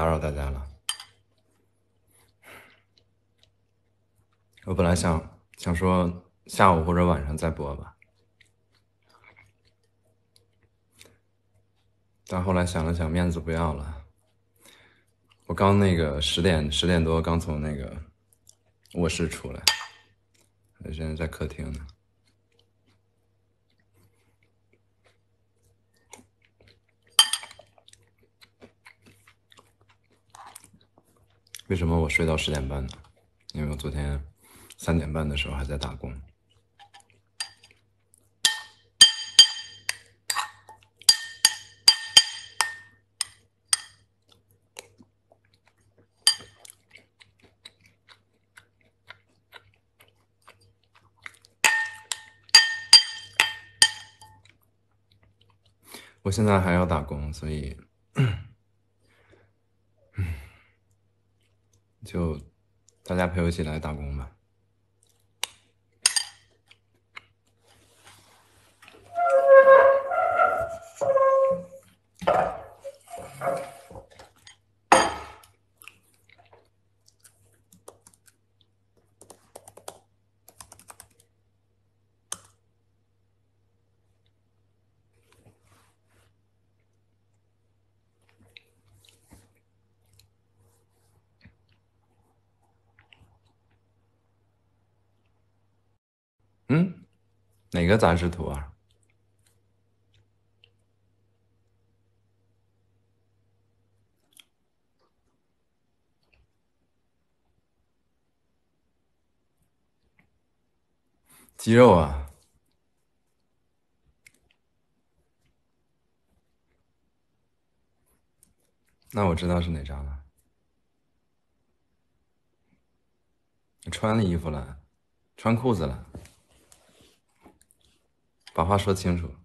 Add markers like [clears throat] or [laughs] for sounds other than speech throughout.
打扰大家了。我本来想想说下午或者晚上再播吧，但后来想了想，面子不要了。我刚那个十点十点多刚从那个卧室出来，我现在在客厅呢。为什么我睡到十点半呢？因为我昨天三点半的时候还在打工。我现在还要打工，所以。就大家陪我一起来打工吧。嗯，哪个杂志图啊？肌肉啊？那我知道是哪张了。穿了衣服了，穿裤子了。把话说清楚。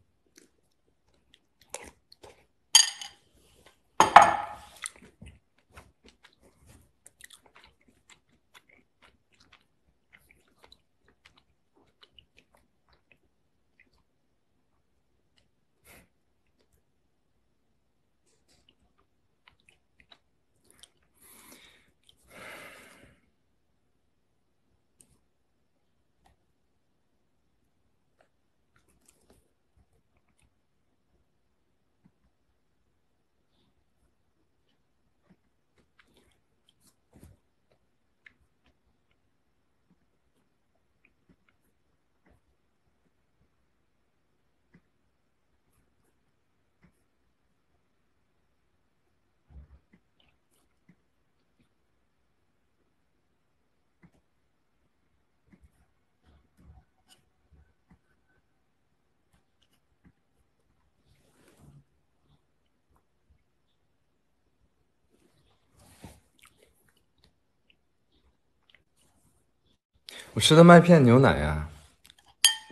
我吃的麦片牛奶呀，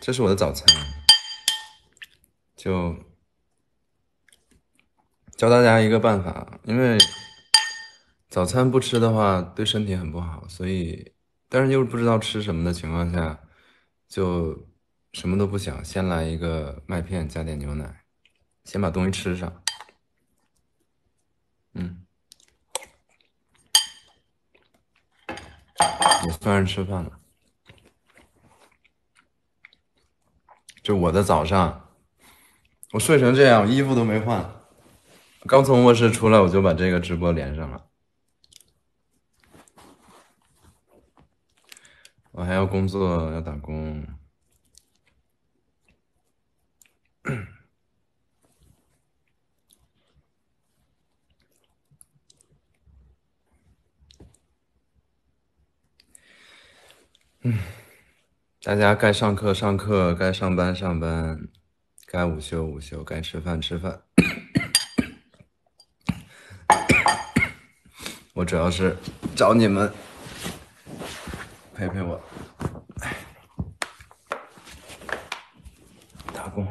这是我的早餐。就教大家一个办法，因为早餐不吃的话对身体很不好，所以但是又不知道吃什么的情况下，就什么都不想，先来一个麦片加点牛奶，先把东西吃上。嗯，也算是吃饭了。就我的早上，我睡成这样，衣服都没换，刚从卧室出来，我就把这个直播连上了。我还要工作，要打工。嗯。[clears throat] 大家该上课上课，该上班上班，该午休午休，该吃饭吃饭。[coughs] 我主要是找你们陪陪我，打工。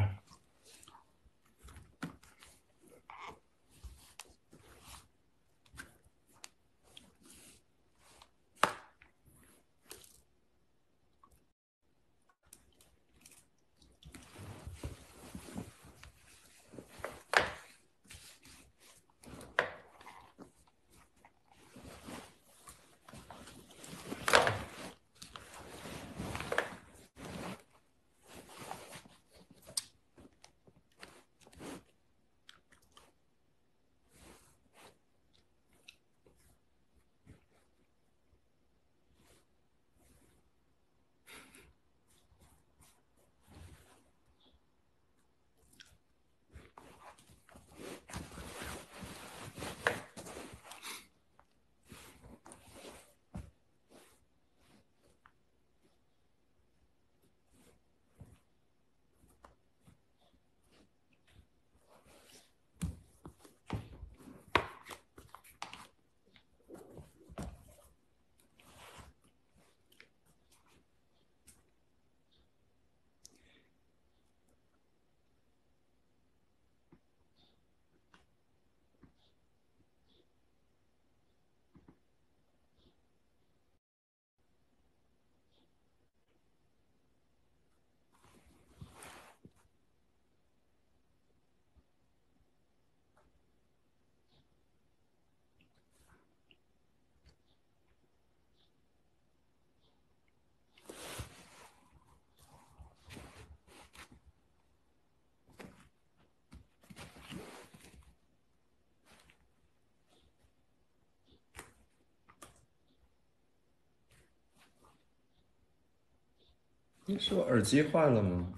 是我耳机坏了吗？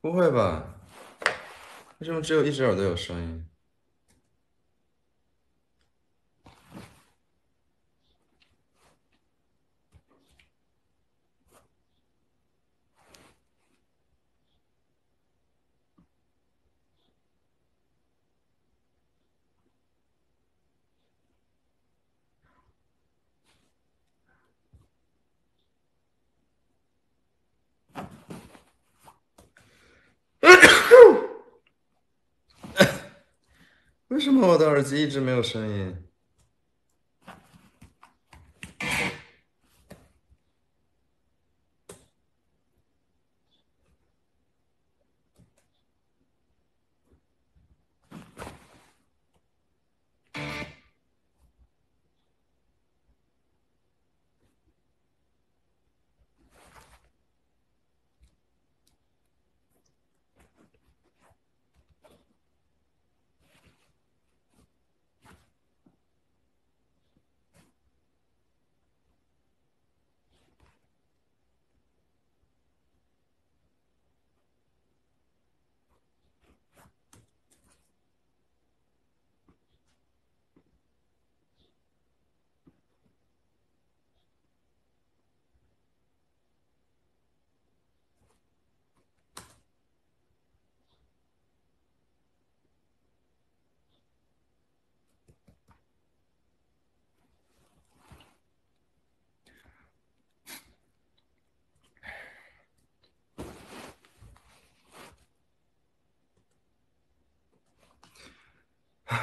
不会吧？为什么只有一只耳朵有声音？为什我的耳机一直没有声音？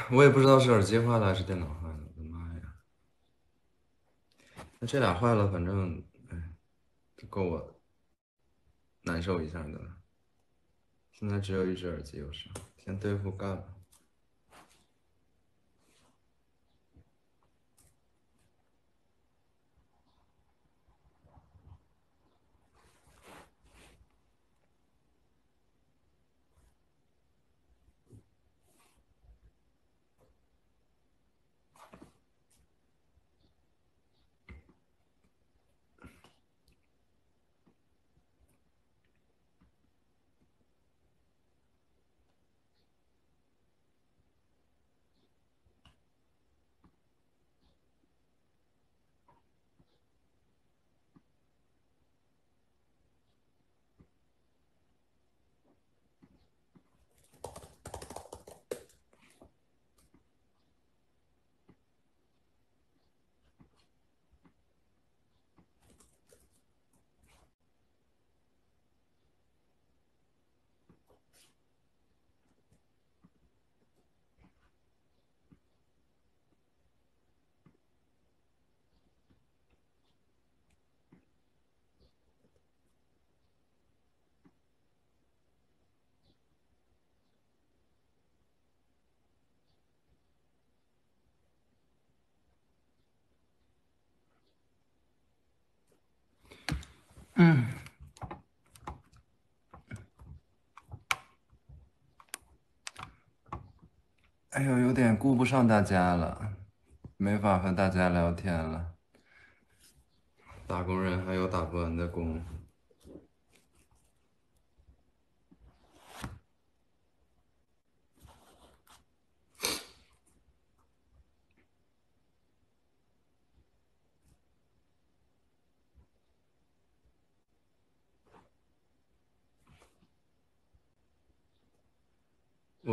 [laughs] 我也不知道是耳机坏了还是电脑坏了，我的妈呀！那这俩坏了，反正哎，够我难受一下的了。现在只有一只耳机有声，先对付干了。嗯，哎呦，有点顾不上大家了，没法和大家聊天了。打工人还有打不完的工。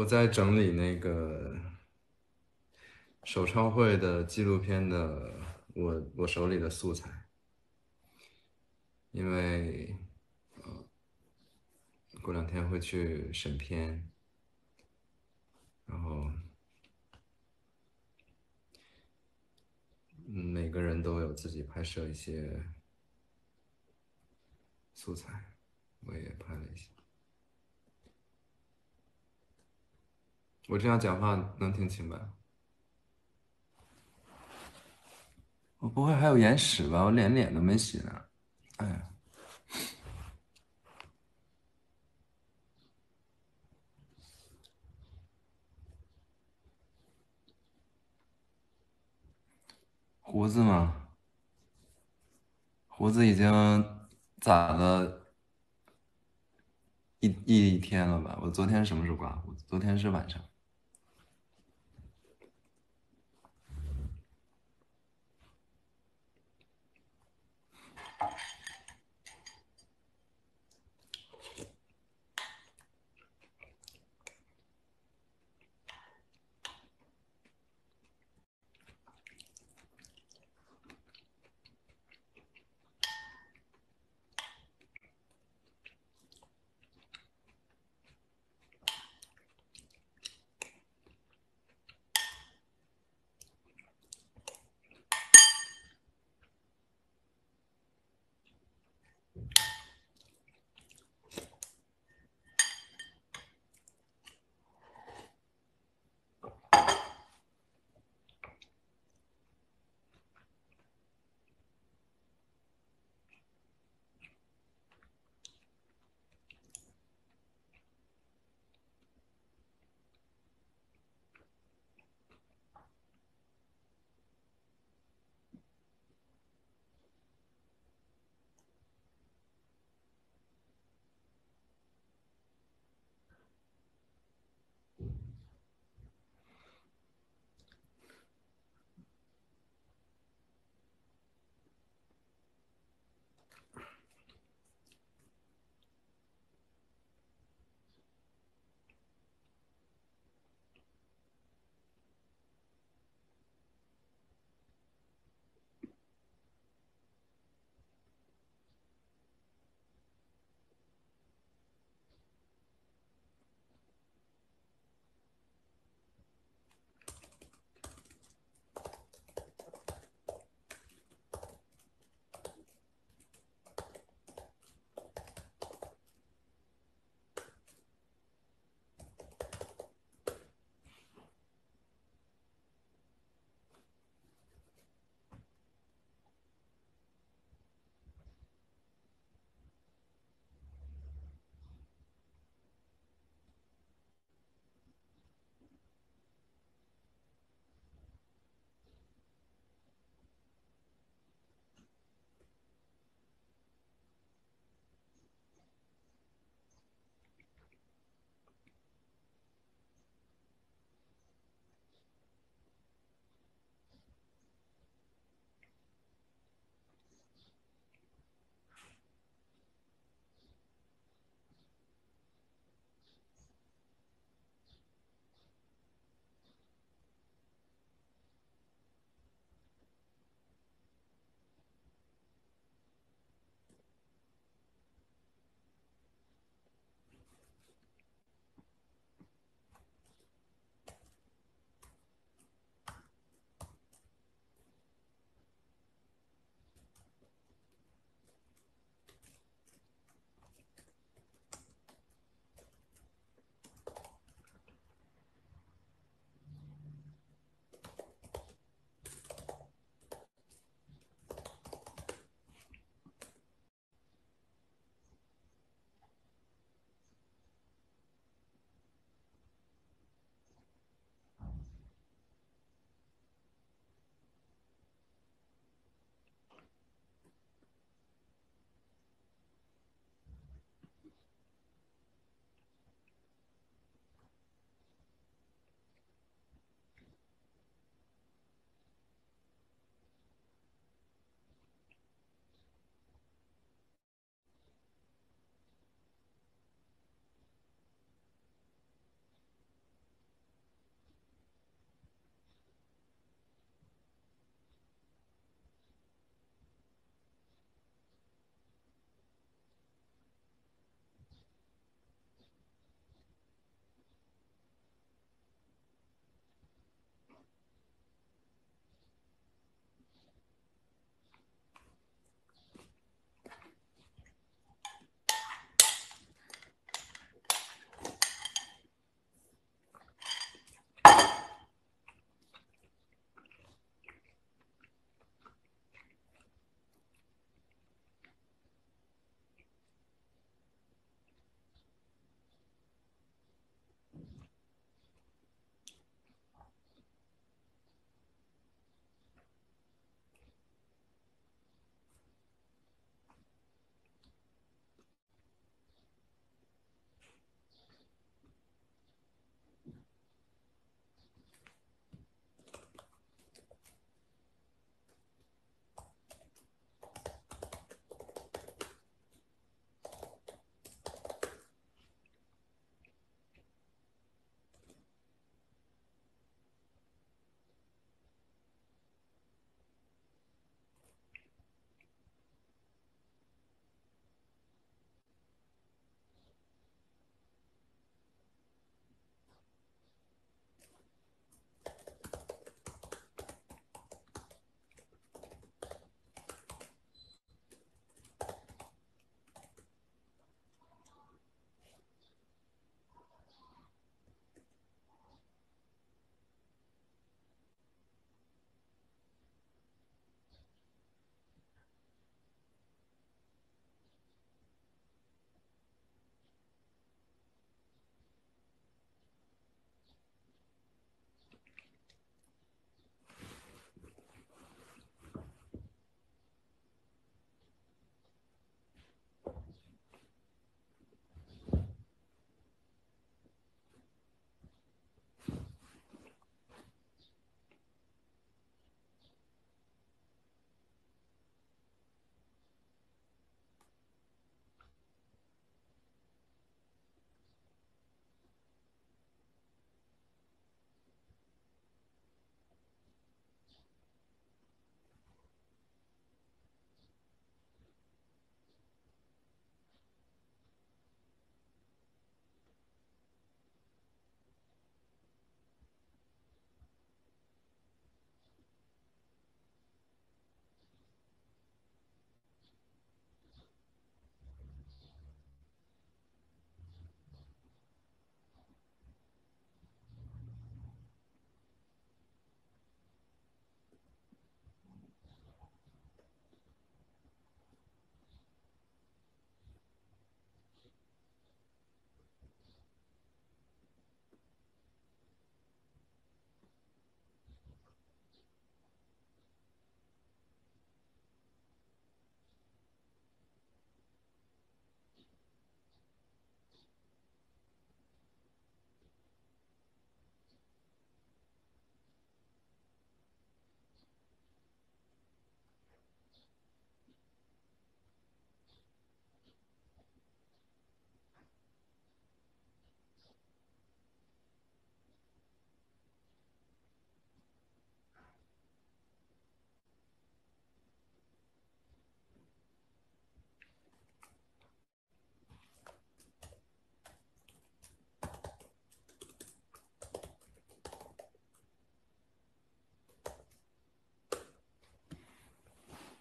我在整理那个首创会的纪录片的我我手里的素材，因为呃过两天会去审片，然后每个人都有自己拍摄一些素材，我也拍了一些。我这样讲话能听清吧？我不会还有眼屎吧？我连脸都没洗呢。哎呀，胡子吗？胡子已经咋了？一一天了吧？我昨天什么时候刮胡子？昨天是晚上。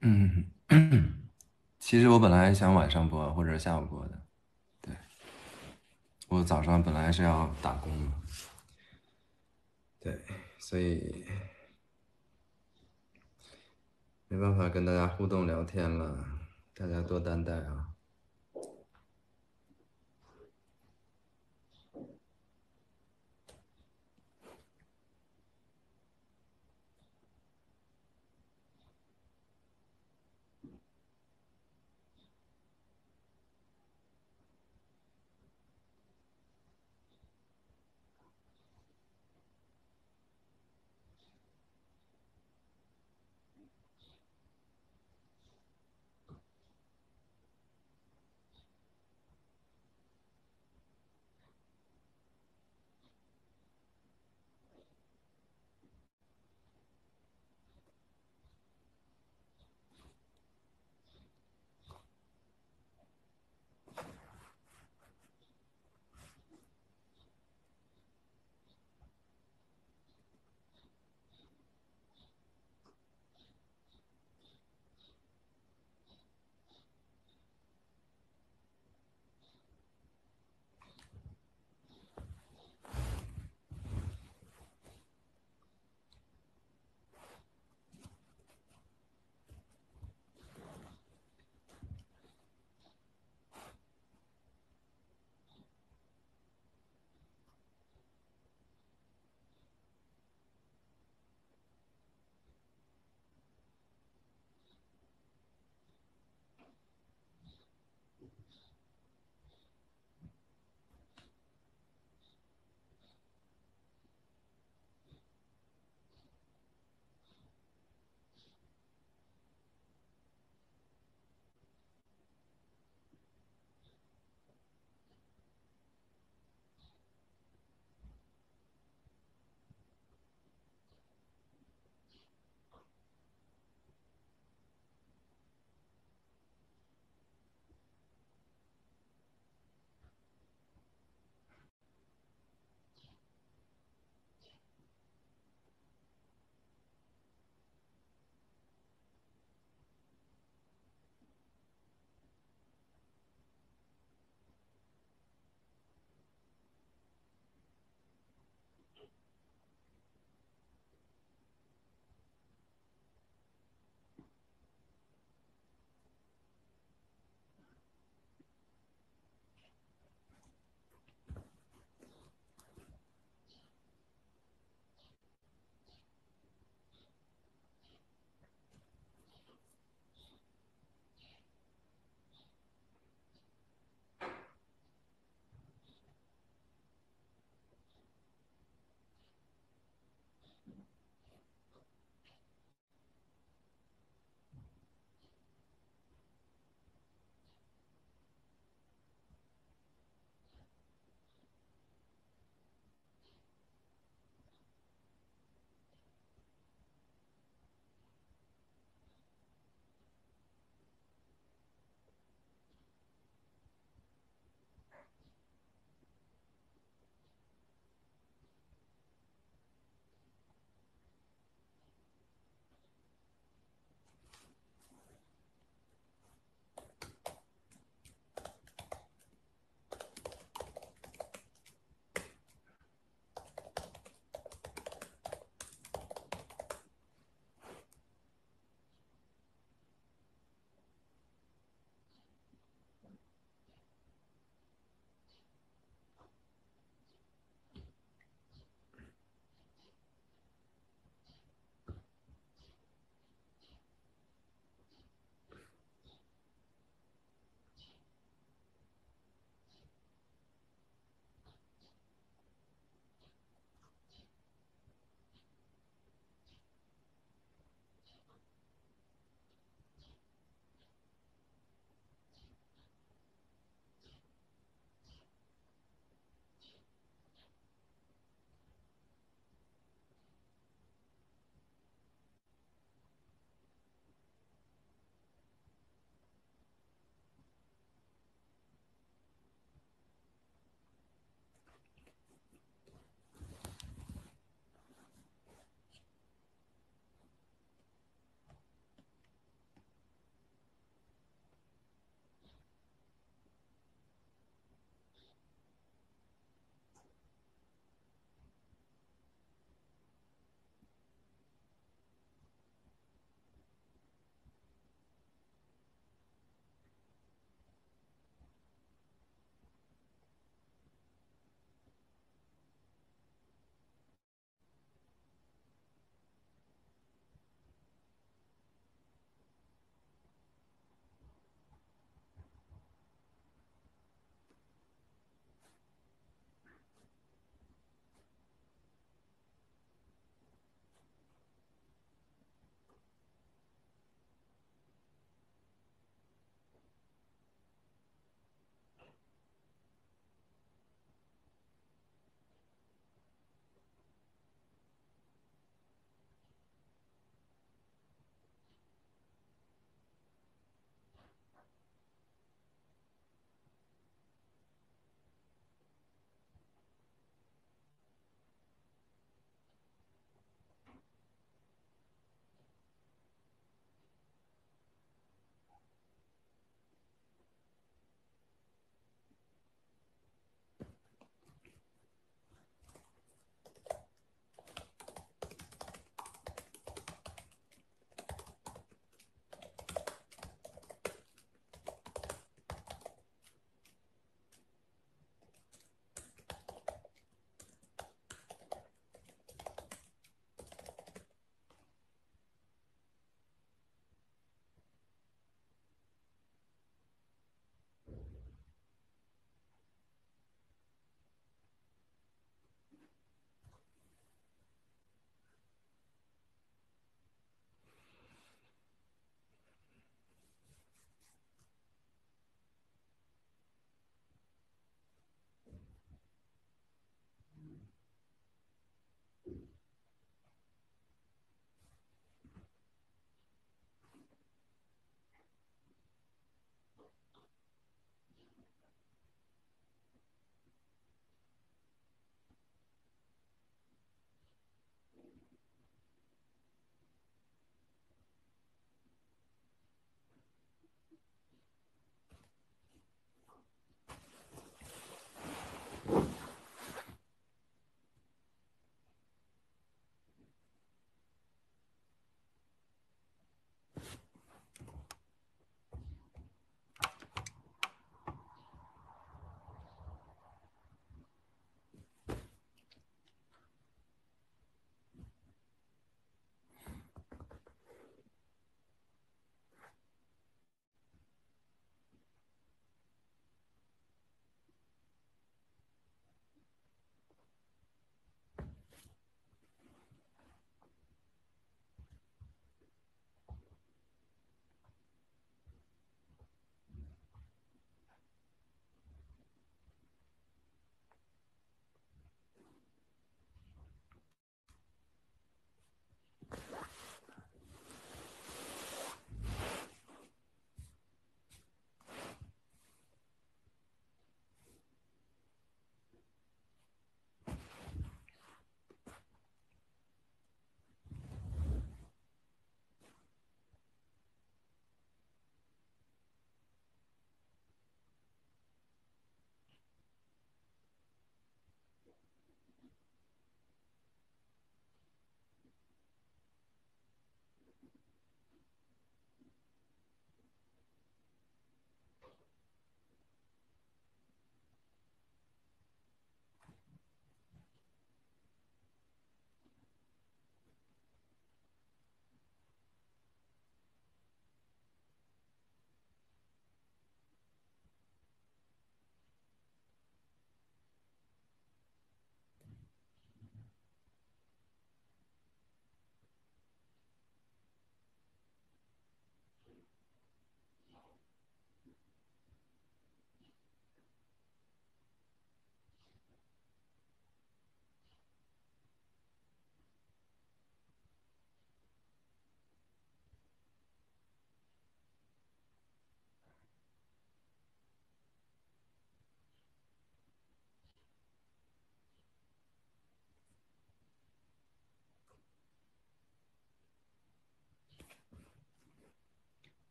嗯，其实我本来想晚上播或者下午播的，对，我早上本来是要打工的，对，所以没办法跟大家互动聊天了，大家多担待啊。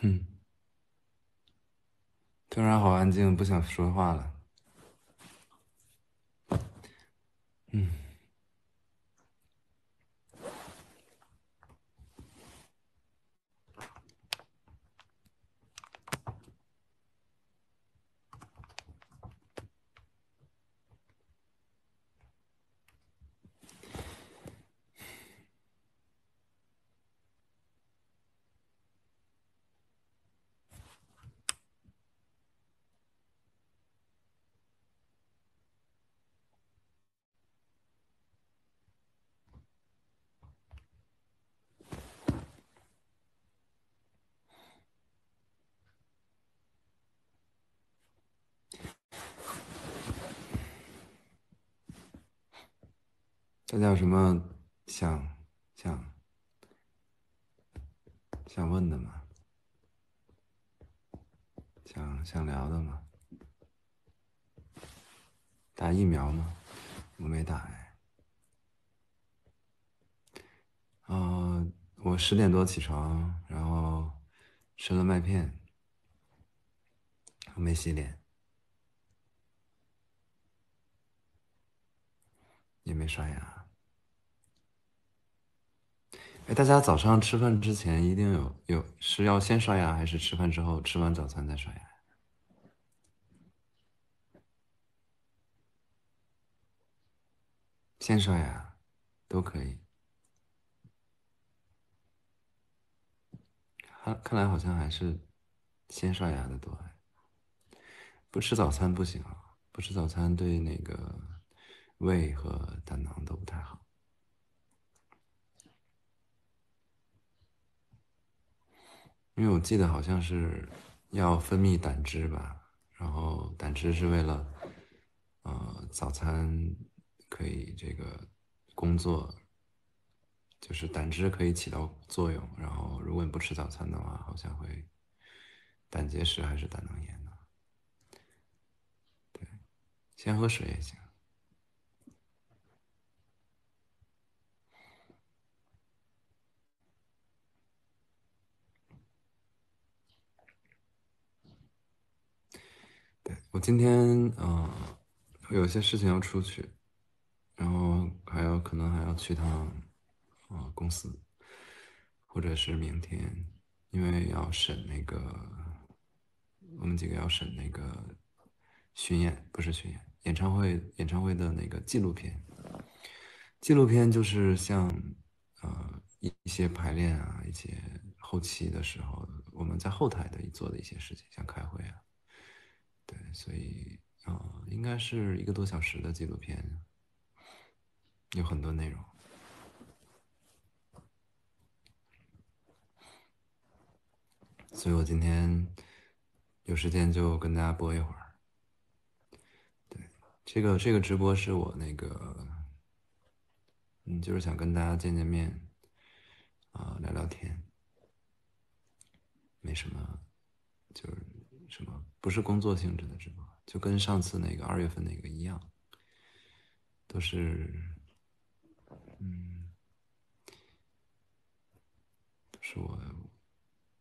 哼，突然好安静，不想说话了。大家有什么想想想问的吗？想想聊的吗？打疫苗吗？我没打哎。啊，我十点多起床，然后吃了麦片，没洗脸，也没刷牙。哎，大家早上吃饭之前一定有有是要先刷牙，还是吃饭之后吃完早餐再刷牙？先刷牙，都可以。看看来好像还是先刷牙的多。不吃早餐不行啊，不吃早餐对那个胃和胆囊都不太好。因为我记得好像是要分泌胆汁吧，然后胆汁是为了，呃，早餐可以这个工作，就是胆汁可以起到作用。然后如果你不吃早餐的话，好像会胆结石还是胆囊炎呢？对，先喝水也行。我今天嗯，有些事情要出去，然后还有可能还要去趟啊公司，或者是明天，因为要审那个，我们几个要审那个巡演，不是巡演，演唱会演唱会的那个纪录片。纪录片就是像呃一些排练啊，一些后期的时候，我们在后台的做的一些事情，像开会啊。对，所以啊，应该是一个多小时的纪录片，有很多内容，所以我今天有时间就跟大家播一会儿。对，这个这个直播是我那个，嗯，就是想跟大家见见面，啊，聊聊天，没什么，就是。什么不是工作性质的直播，就跟上次那个二月份那个一样，都是，嗯，是我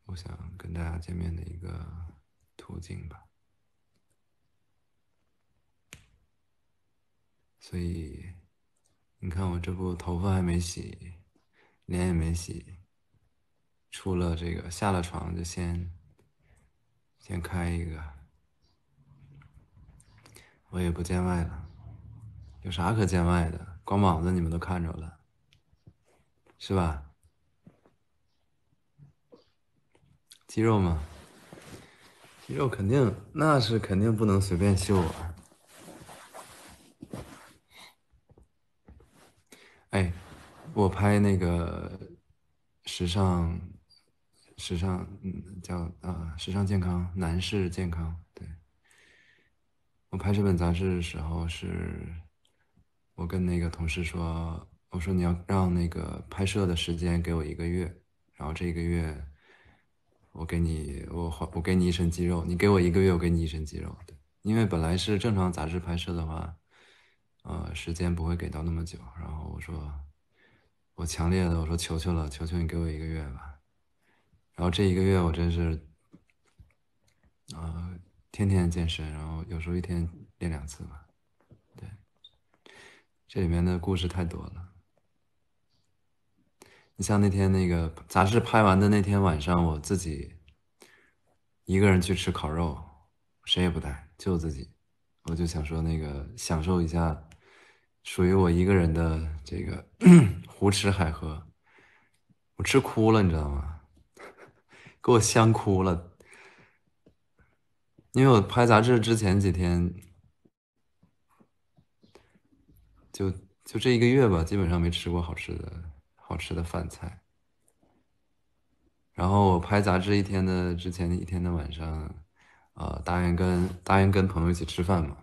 我想跟大家见面的一个途径吧。所以，你看我这不头发还没洗，脸也没洗，出了这个下了床就先。先开一个，我也不见外了，有啥可见外的？光膀子你们都看着了，是吧？肌肉嘛，肌肉肯定那是肯定不能随便秀啊。哎，我拍那个时尚。时尚，嗯，叫啊，时尚健康，男士健康。对，我拍这本杂志的时候，是我跟那个同事说，我说你要让那个拍摄的时间给我一个月，然后这一个月，我给你，我我给你一身肌肉，你给我一个月，我给你一身肌肉。对，因为本来是正常杂志拍摄的话，呃，时间不会给到那么久。然后我说，我强烈的我说求求了，求求你给我一个月吧。然后这一个月我真是啊，天天健身，然后有时候一天练两次吧。对，这里面的故事太多了。你像那天那个杂志拍完的那天晚上，我自己一个人去吃烤肉，谁也不带，就自己。我就想说，那个享受一下属于我一个人的这个 [clears throat] 胡吃海喝，我吃哭了，你知道吗？给我香哭了。因为我拍杂志之前几天，就就这一个月吧，基本上没吃过好吃的好吃的饭菜。然后我拍杂志一天的之前一天的晚上，呃，答应跟答应跟朋友一起吃饭嘛。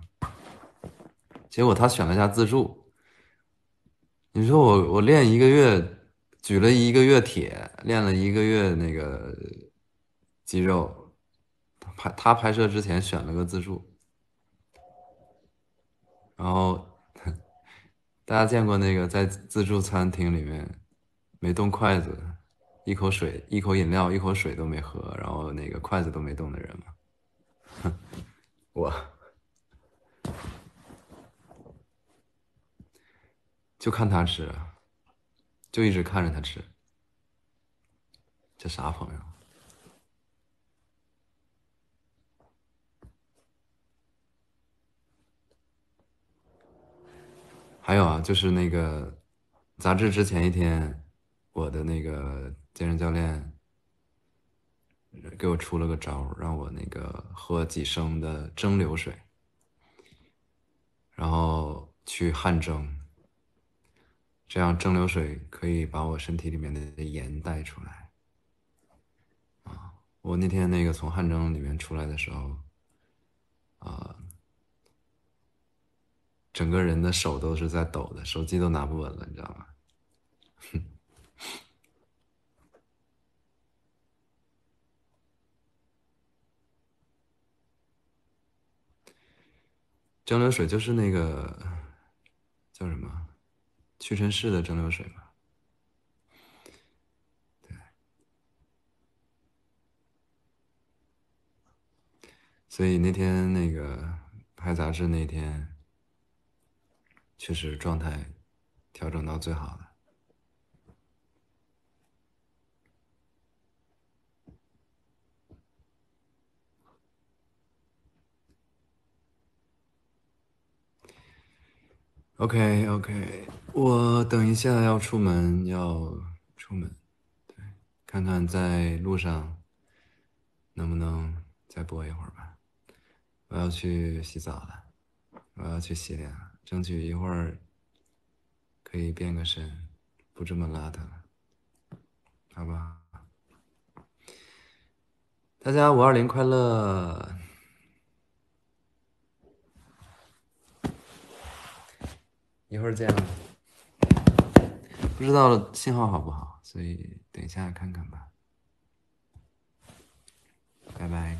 结果他选了下自助。你说我我练一个月，举了一个月铁，练了一个月那个肌肉。拍他拍摄之前选了个自助，然后 [laughs] 大家见过那个在自助餐厅里面没动筷子，一口水、一口饮料、一口水都没喝，然后那个筷子都没动的人吗？[laughs] 我就看他吃，就一直看着他吃，这啥朋友？还有啊，就是那个杂志之前一天，我的那个健身教练给我出了个招，让我那个喝几升的蒸馏水，然后去汗蒸，这样蒸馏水可以把我身体里面的盐带出来。啊，我那天那个从汗蒸里面出来的时候，啊。整个人的手都是在抖的，手机都拿不稳了，你知道吗？[laughs] 蒸馏水就是那个叫什么屈臣氏的蒸馏水嘛？对。所以那天那个拍杂志那天。确实状态调整到最好了。OK OK，我等一下要出门，要出门，对，看看在路上能不能再播一会儿吧。我要去洗澡了，我要去洗脸了。争取一会儿可以变个身，不这么邋遢了，好吧？大家五二零快乐！一会儿见。不知道信号好不好，所以等一下看看吧。拜拜。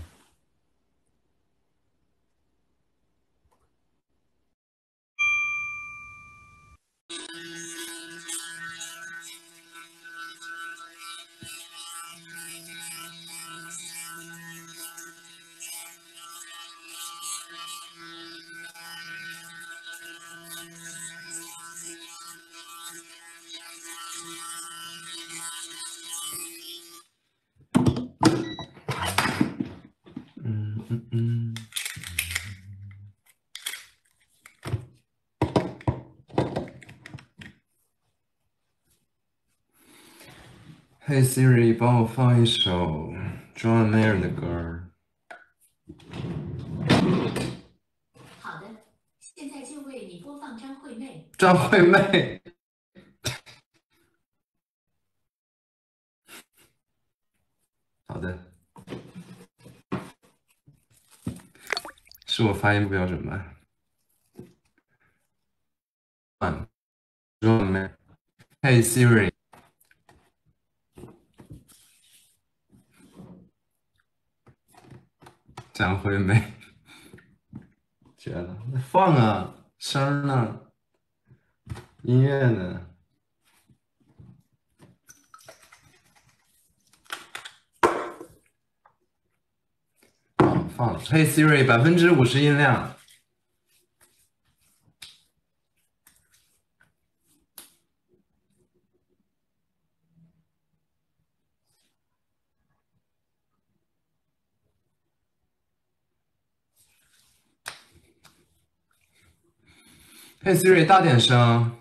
Hey Siri，帮我放一首 John Mayer 的歌。好的，现在就为你播放张惠妹。张惠妹。好的。是我发音不标准吗？John Mayer，Hey Siri。张惠妹，绝了！放啊，声呢？音乐呢？放了。嘿 Siri，百分之五十音量。嘿 Siri，大点声。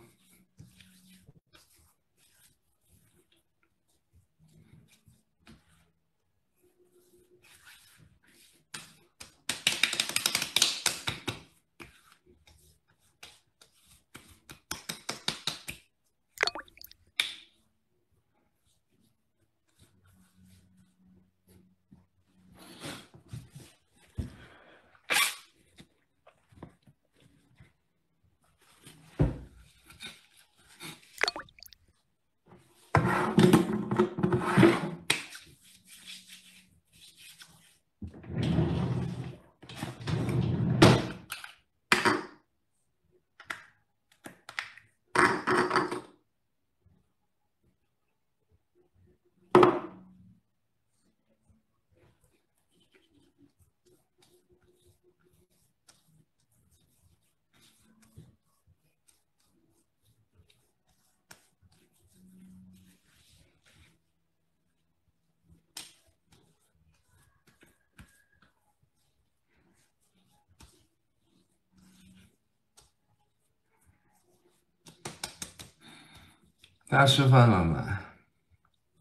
大家吃饭了吗？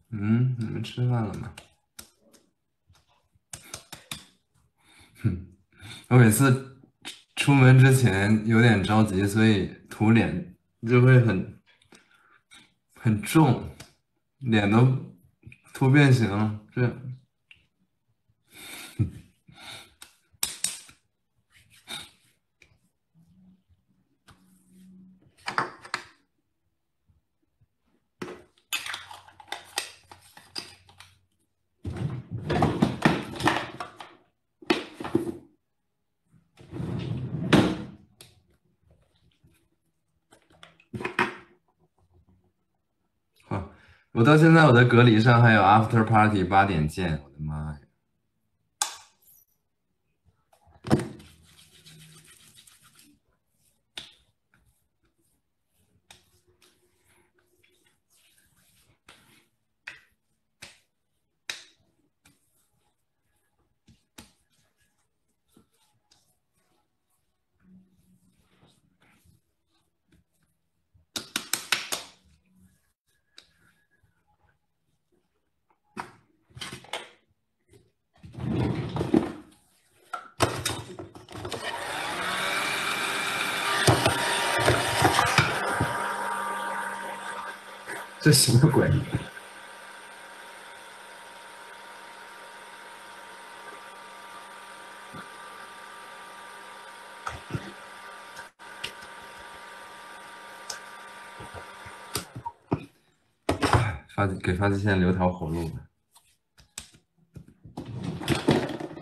嗯，你们吃饭了吗？哼，我每次出门之前有点着急，所以涂脸就会很很重，脸都涂变形了，这。我到现在我的隔离上还有 after party 八点见，我的妈呀！这什么鬼？发给发际线留条活路，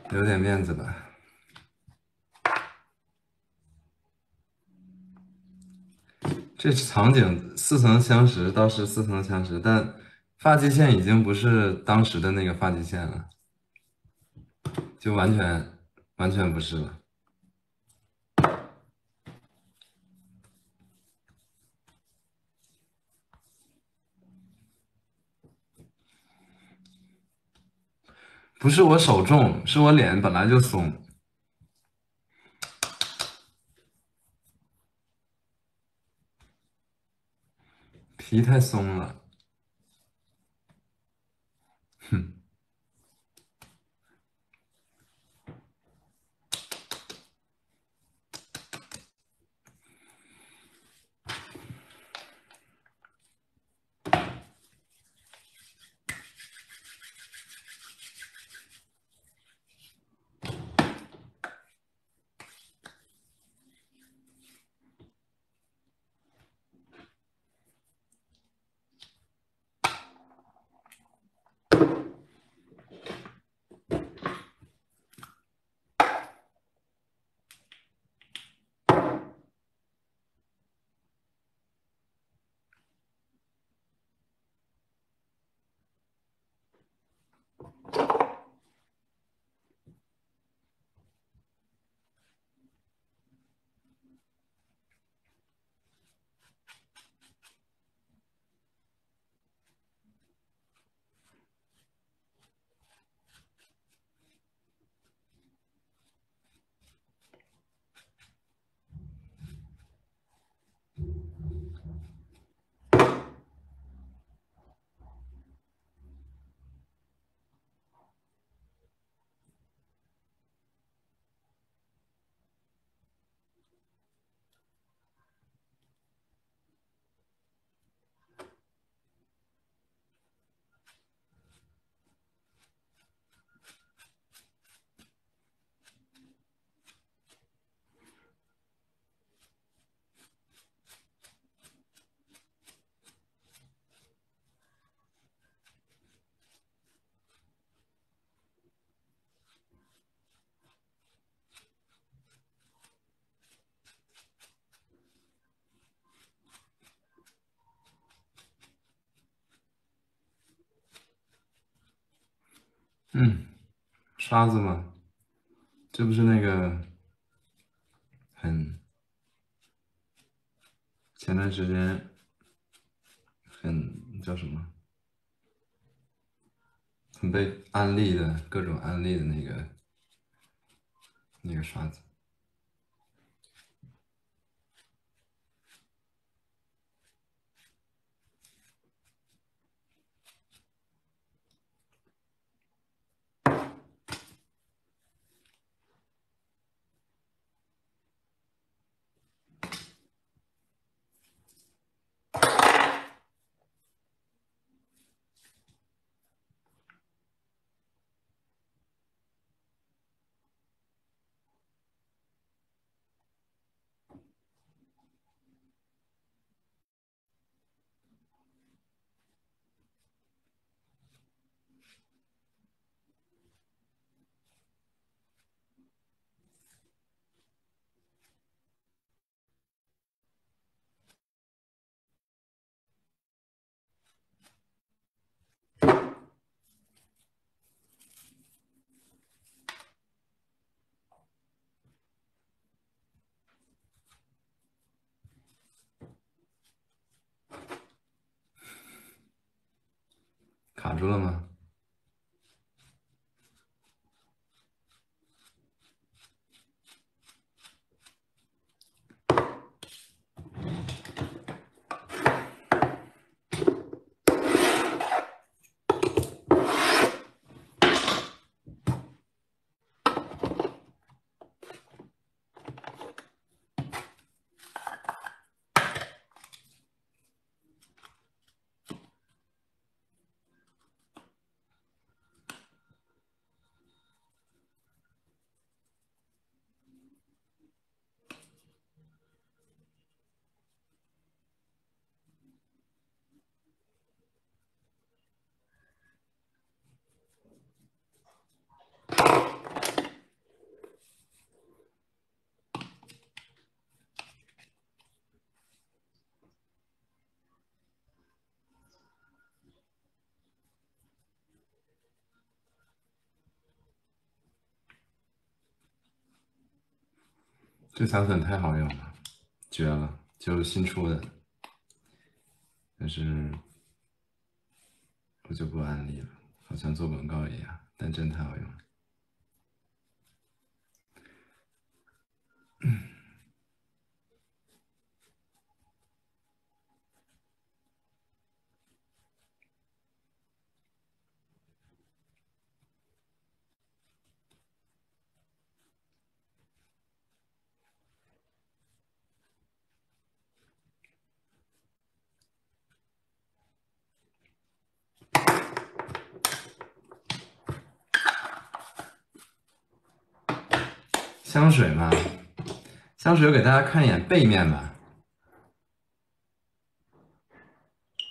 留点面子吧。这场景似曾相识，倒是似曾相识，但发际线已经不是当时的那个发际线了，就完全完全不是了。不是我手重，是我脸本来就松。皮太松了，哼。嗯，刷子吗？这不是那个很前段时间很叫什么？很被安利的各种安利的那个那个刷子。卡住了吗？这散粉太好用了，绝了！就是新出的，但是我就不安利了，好像做广告一样，但真太好用了。香水吗，香水我给大家看一眼背面吧，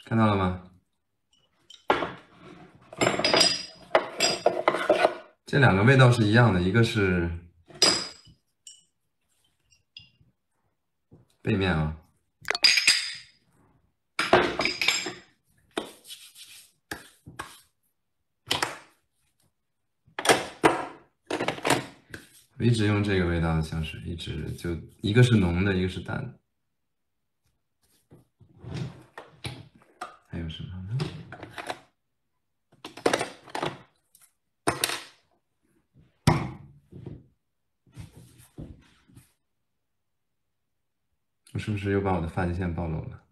看到了吗？这两个味道是一样的，一个是背面啊。我一直用这个味道的香水，一直就一个是浓的，一个是淡的。还有什么呢？我是不是又把我的发际线暴露了？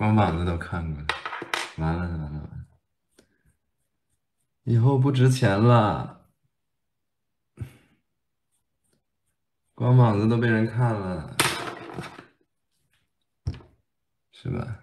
光膀子都看过了。完了完了完了。以后不值钱了。光膀子都被人看了。是吧？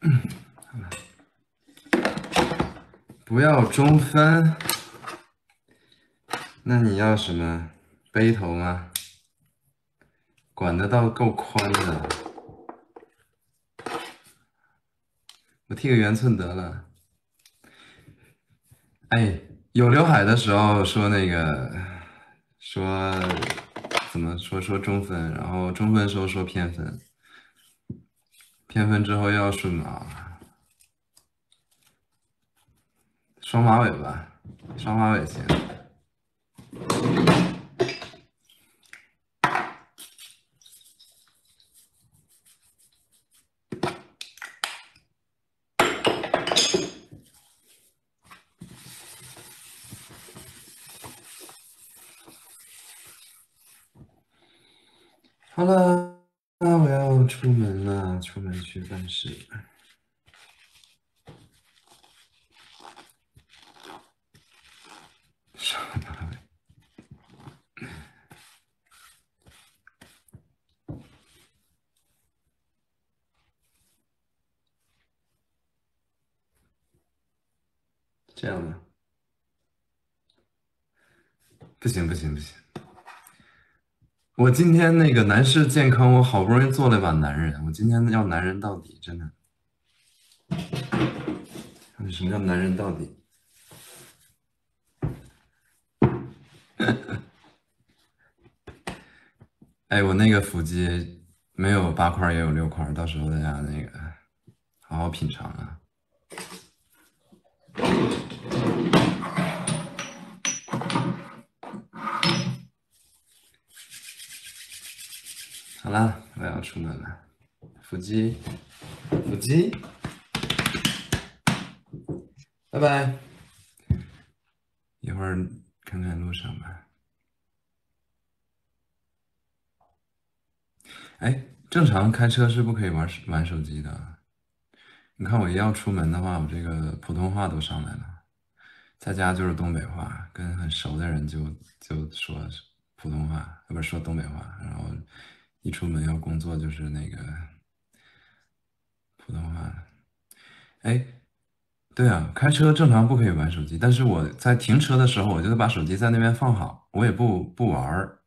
[coughs] 不要中分，那你要什么背头吗？管得到够宽的，我剃个圆寸得了。哎，有刘海的时候说那个说怎么说说中分，然后中分时候说偏分，偏分之后又要顺毛，双马尾吧，双马尾行。好了，那我要出门了，出门去办事。什这样的，不行不行不行！今天那个男士健康，我好不容易做了一把男人，我今天要男人到底，真的。什么叫男人到底？[laughs] 哎，我那个腹肌没有八块也有六块，到时候大家那个好好品尝啊。好了，我要出门了，腹肌，腹肌，拜拜，一会儿看看路上吧。哎，正常开车是不可以玩玩手机的。你看我一要出门的话，我这个普通话都上来了，在家就是东北话，跟很熟的人就就说普通话，不是说东北话，然后一出门要工作就是那个普通话。哎，对啊，开车正常不可以玩手机，但是我在停车的时候，我就把手机在那边放好，我也不不玩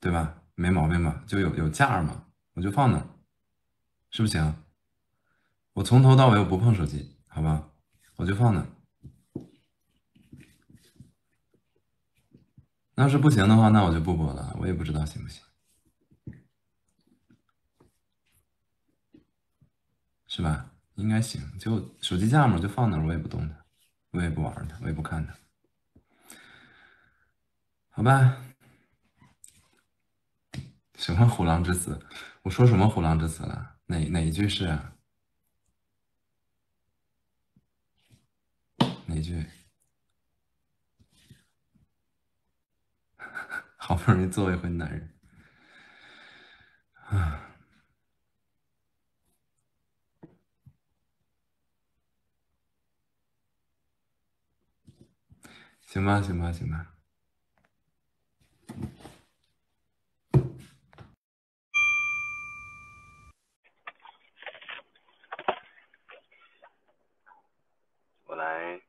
对吧？没毛病吧？就有有架嘛。我就放那，是不行。我从头到尾我不碰手机，好吧？我就放那。那要是不行的话，那我就不播了。我也不知道行不行，是吧？应该行。就手机架嘛，就放那，我也不动它，我也不玩它，我也不看它，好吧？什么虎狼之词？我说什么虎狼之词了？哪哪一句是啊？哪一句？[laughs] 好不容易做一回男人，啊！行吧，行吧，行吧。我来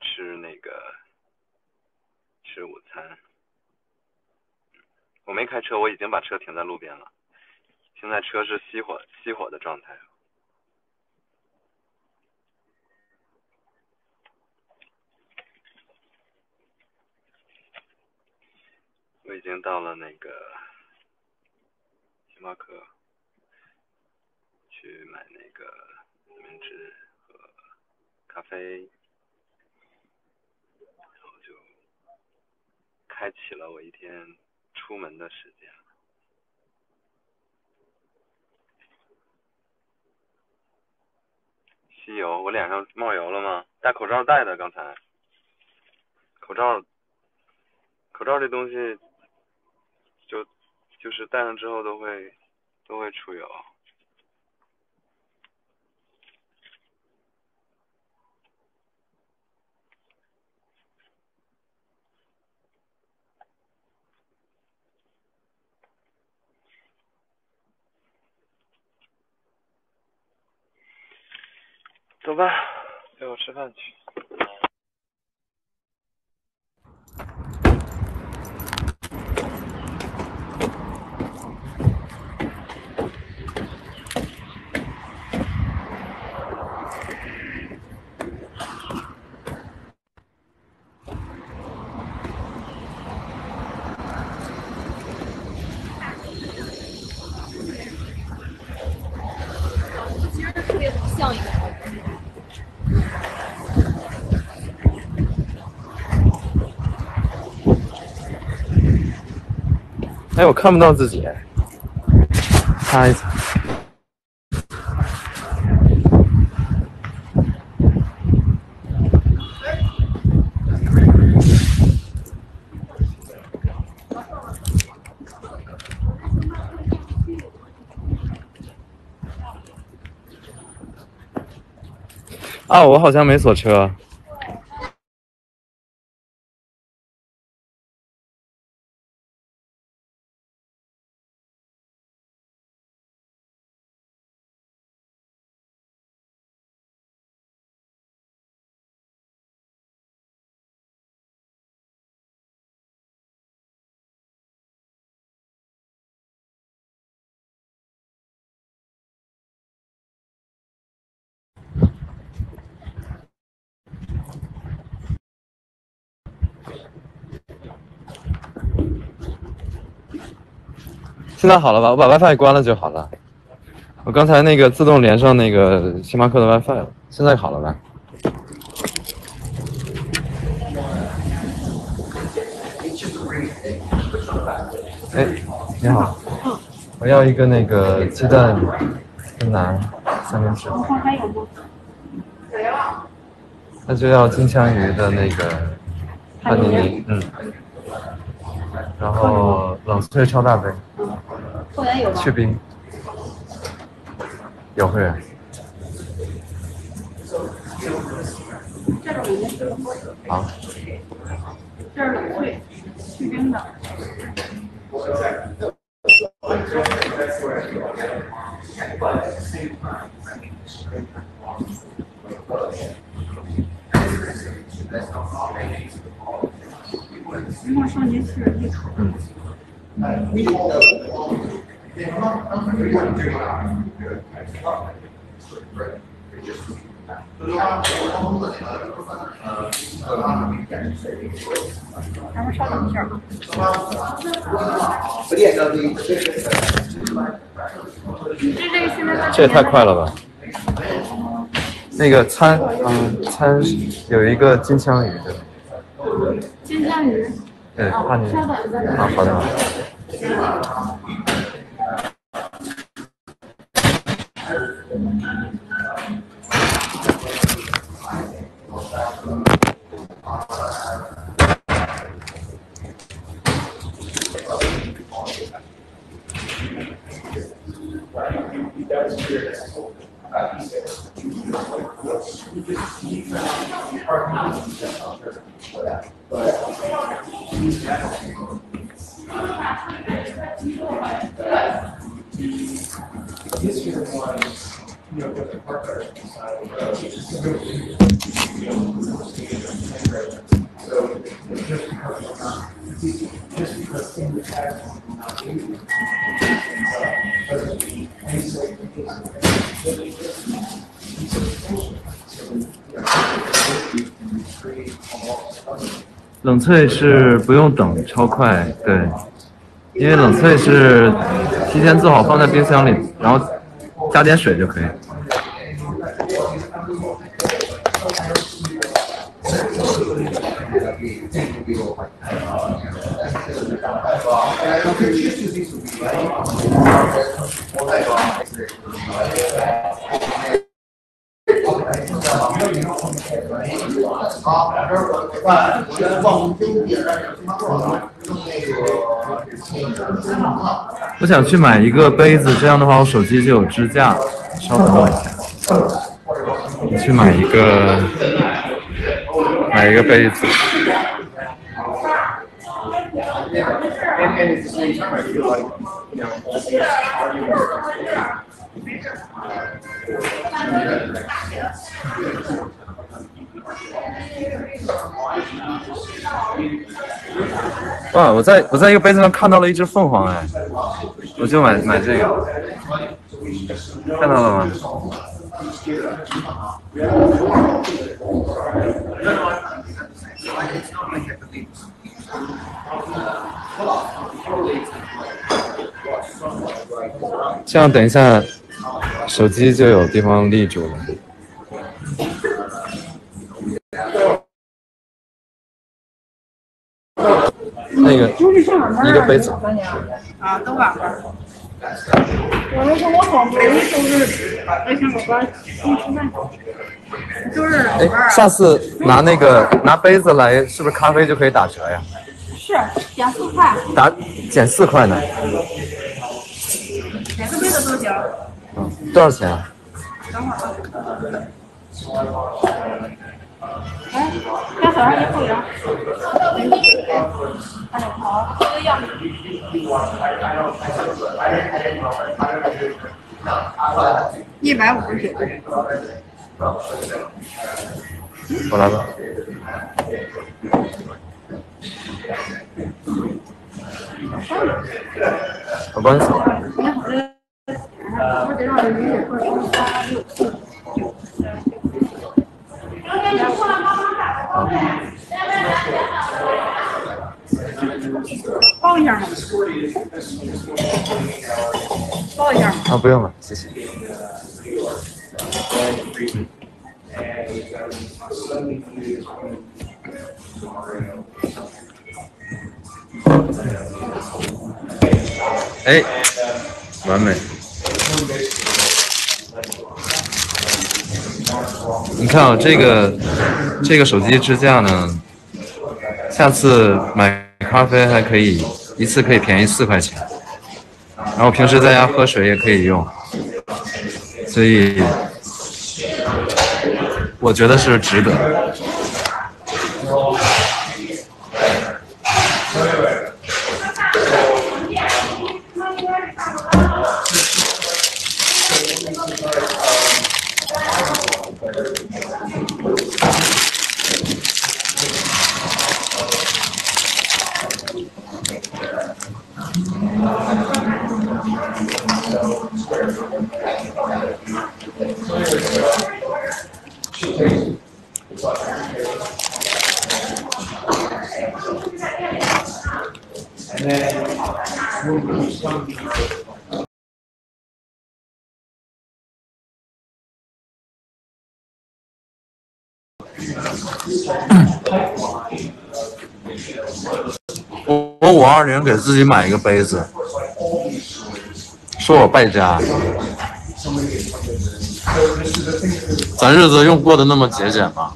吃那个吃午餐，我没开车，我已经把车停在路边了。现在车是熄火熄火的状态。我已经到了那个星巴克，去买那个三明治和咖啡。然后就开启了我一天出门的时间。吸油，我脸上冒油了吗？戴口罩戴的，刚才。口罩，口罩这东西，就是戴上之后都会都会出油。走吧，陪我吃饭去。哎，我看不到自己，擦一擦。啊，我好像没锁车。现在好了吧？我把 WiFi 关了就好了。我刚才那个自动连上那个星巴克的 WiFi 了，现在好了吧？哎，你好，我要一个那个鸡蛋跟馕三明治，还有吗？那就要金枪鱼的那个帕尼尼，嗯，然后冷萃超大杯，会员有吗？去冰，有会员。好，这是冷萃去冰的。莫少年七人一口。嗯。咱们稍等一下啊。这这个现在这也太快了吧！那个餐，嗯，餐有一个金枪鱼的，金枪鱼。对，帕尼尼。稍等一下。啊，好的。脆是不用等，超快，对，因为冷萃是提前做好放在冰箱里，然后加点水就可以。想去买一个杯子，这样的话我手机就有支架。稍等我一下，我去买一个，买一个杯子。哇！我在我在一个杯子上看到了一只凤凰，哎，我就买买这个，看到了吗？这样等一下，手机就有地方立住了。那个一个杯子，啊，都晚了。我那个我好不容易收拾，而且我爸一吃饭，就是哎，儿下次拿那个拿杯子来，是不是咖啡就可以打折呀？是减四块，打减四块呢？哪个杯子都行。嗯，多少钱啊？等会儿啊。哎，要早上一会员。哎，好，这个要。一百五十九。我来吧。我帮你扫。你好，我得让人理解二三八六四九。包一下吗？抱一下吗？啊，不用了，谢谢。嗯哎，完美。你看啊、这个这个手机支架呢，下次买咖啡还可以一次可以便宜四块钱，然后平时在家喝水也可以用，所以我觉得是值得。我我五二零给自己买一个杯子，说我败家。咱日子用过得那么节俭吗？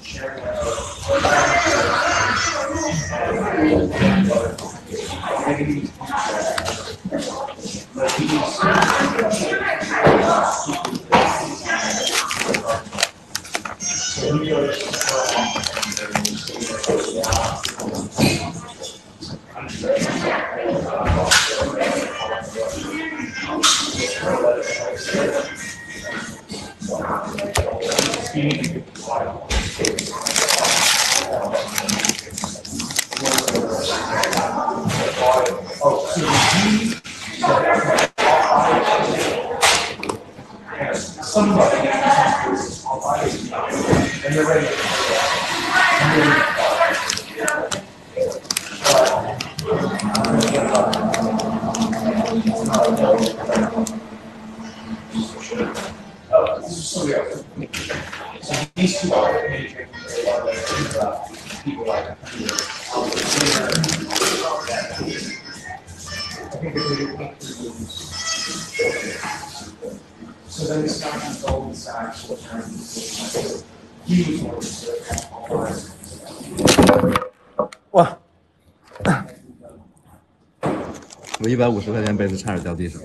十块钱杯子差点掉地上，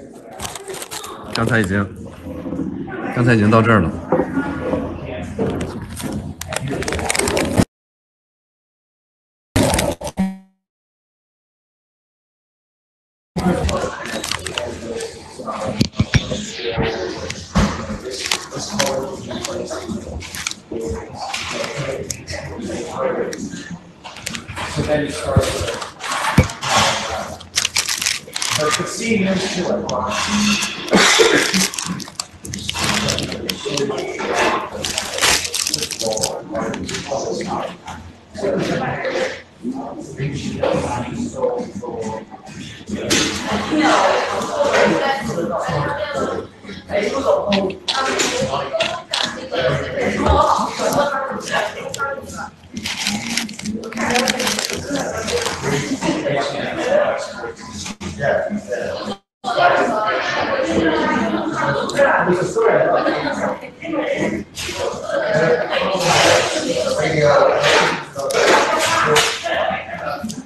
刚才已经，刚才已经到这儿了。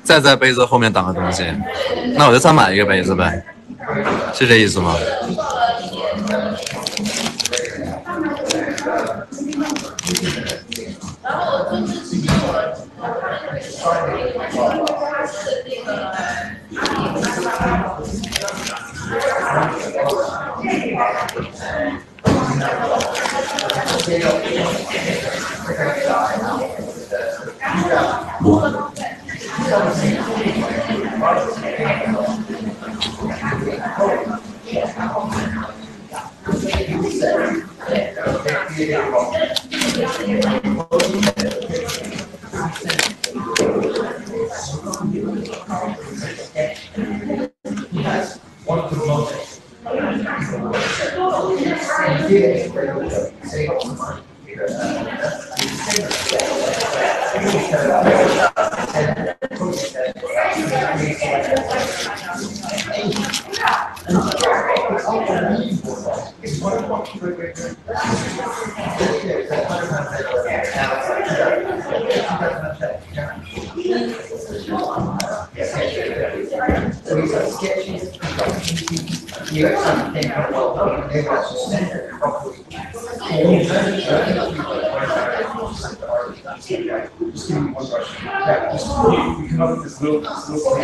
再在在后面挡个东西，那我就再买一个杯子呗，是这意思吗？we come up with this little, this little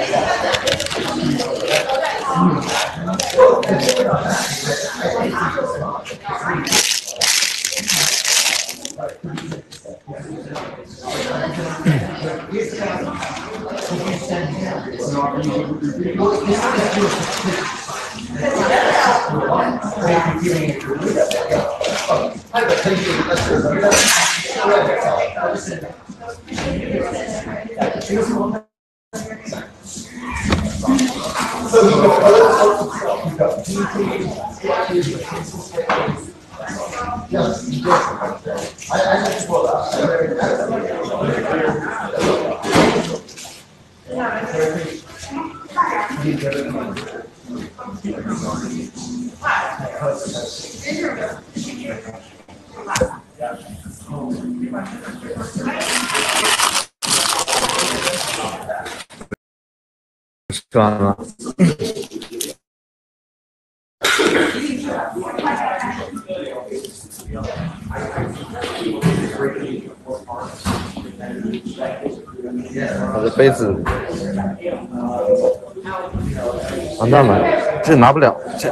这拿不了，这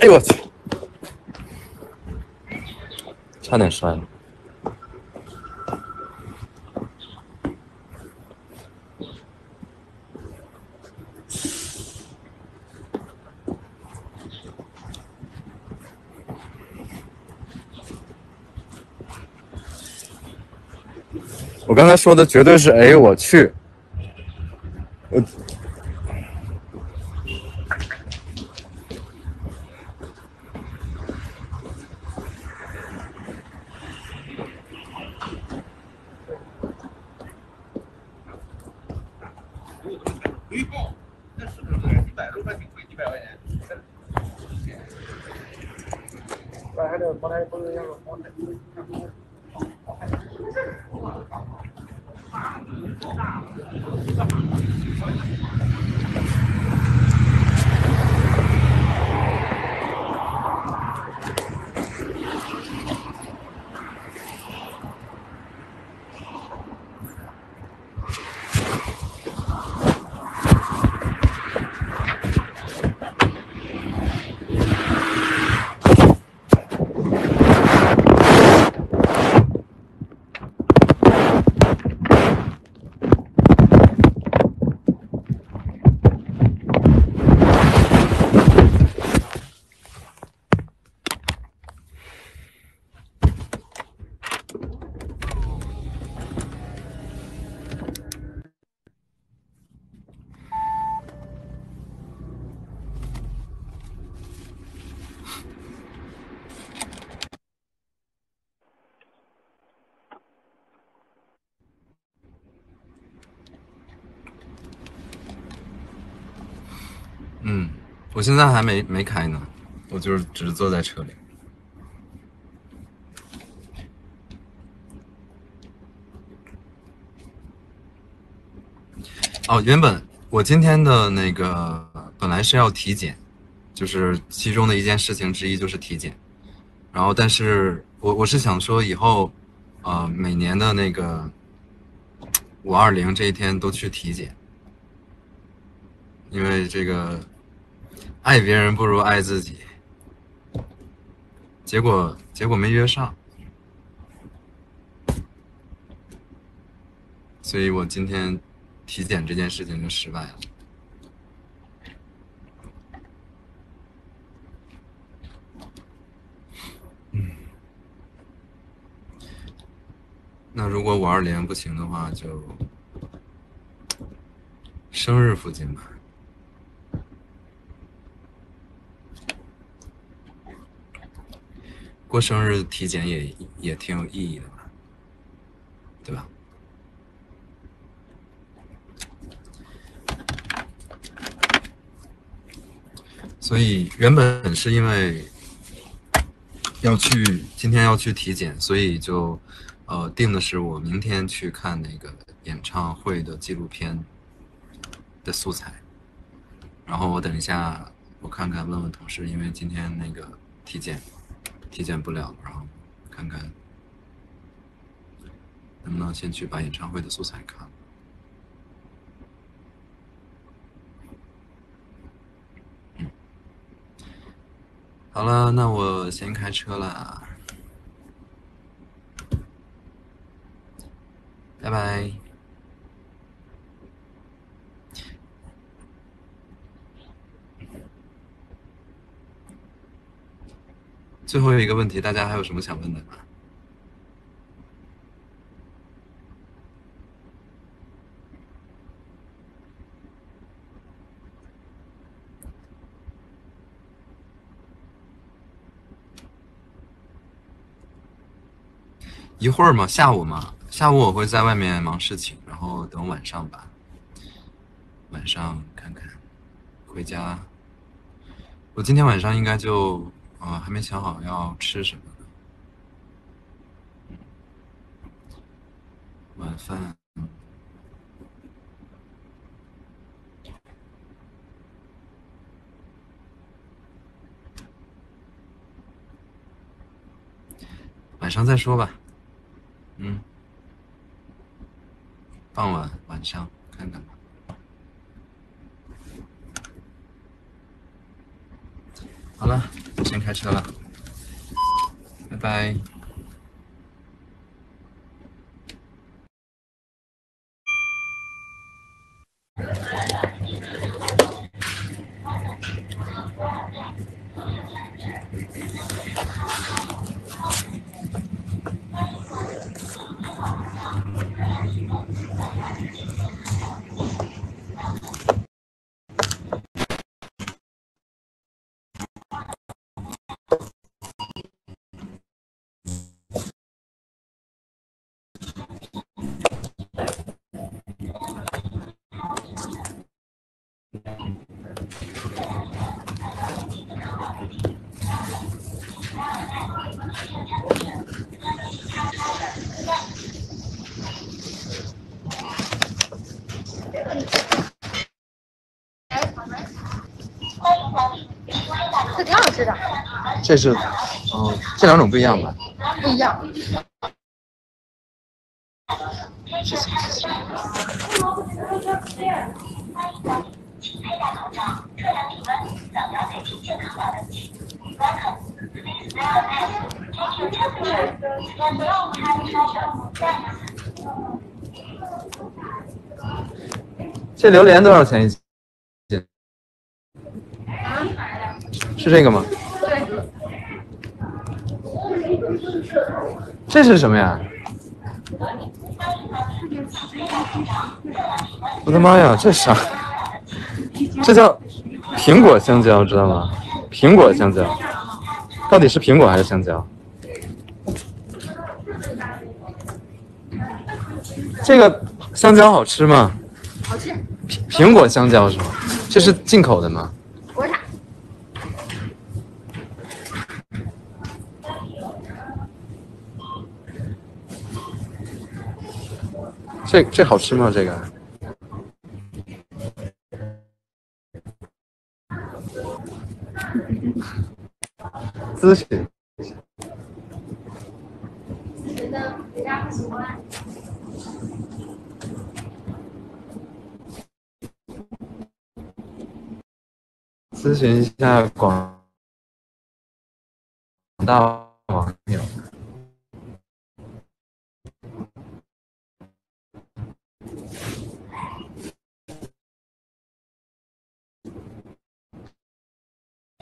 哎呦我去，差点摔了。我刚才说的绝对是哎，我去，我嗯，我现在还没没开呢，我就是只是坐在车里。哦，原本我今天的那个本来是要体检，就是其中的一件事情之一就是体检，然后但是我我是想说以后，呃，每年的那个五二零这一天都去体检，因为这个爱别人不如爱自己。结果结果没约上。所以我今天体检这件事情就失败了。嗯。那如果五二零不行的话就生日附近吧过生日体检也也挺有意义的吧，对吧？所以原本是因为要去今天要去体检，所以就呃定的是我明天去看那个演唱会的纪录片的素材。然后我等一下我看看问问同事，因为今天那个体检体检不了，然后看看能不能先去把演唱会的素材看了。好了，那我先开车了，拜拜。最后一个问题，大家还有什么想问的吗？一会儿嘛，下午嘛，下午我会在外面忙事情，然后等晚上吧。晚上看看，回家。我今天晚上应该就啊、还没想好要吃什么呢。晚饭。晚上再说吧。嗯，傍晚晚上看看吧。好了，我先开车了，拜拜。这挺好吃的，这是，嗯，这两种不一样吧？不一样。谢谢谢谢。这榴莲多少钱一斤？是这个吗？这是什么呀？我的妈呀，这啥？这叫苹果香蕉，知道吗？苹果香蕉，到底是苹果还是香蕉？这个香蕉好吃吗？好吃。苹苹果香蕉是吗？这是进口的吗？这这好吃吗？这个？咨询。觉得人家不喜欢。咨询一下广大网友。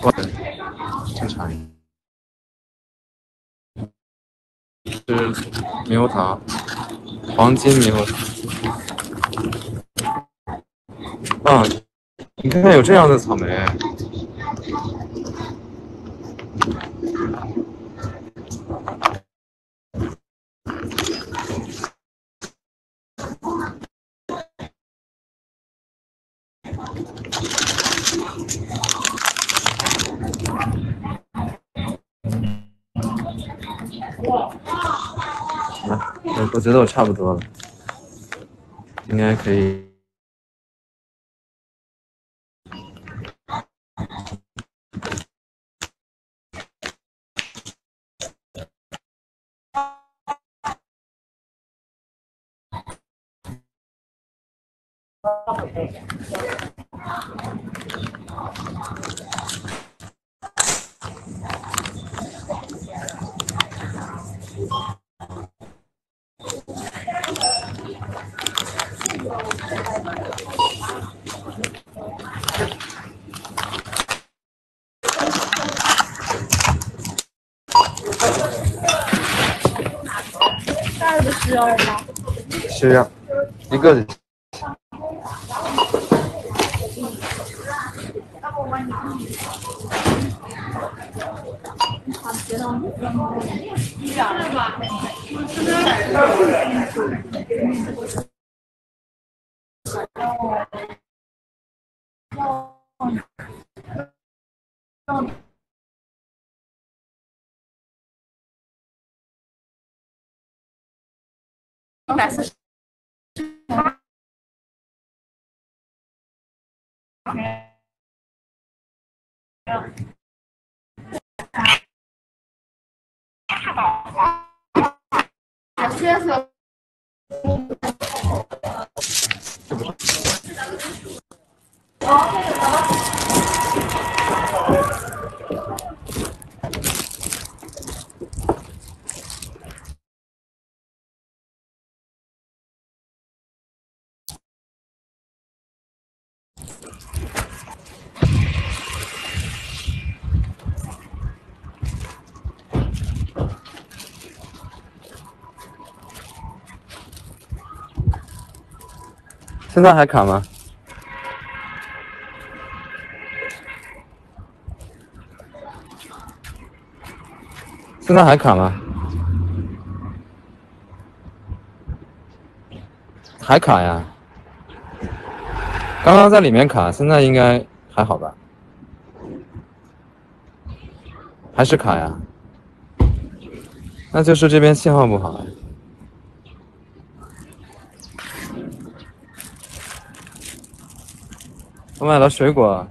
我正常。是猕猴桃，黄金猕猴桃。啊，你看看有这样的草莓。我我觉得我差不多了，应该可以。袋子需要吗？这样一个人一百四十。确实。现在还卡吗？现在还卡吗？还卡呀？刚刚在里面卡，现在应该还好吧？还是卡呀？那就是这边信号不好。我买了水果。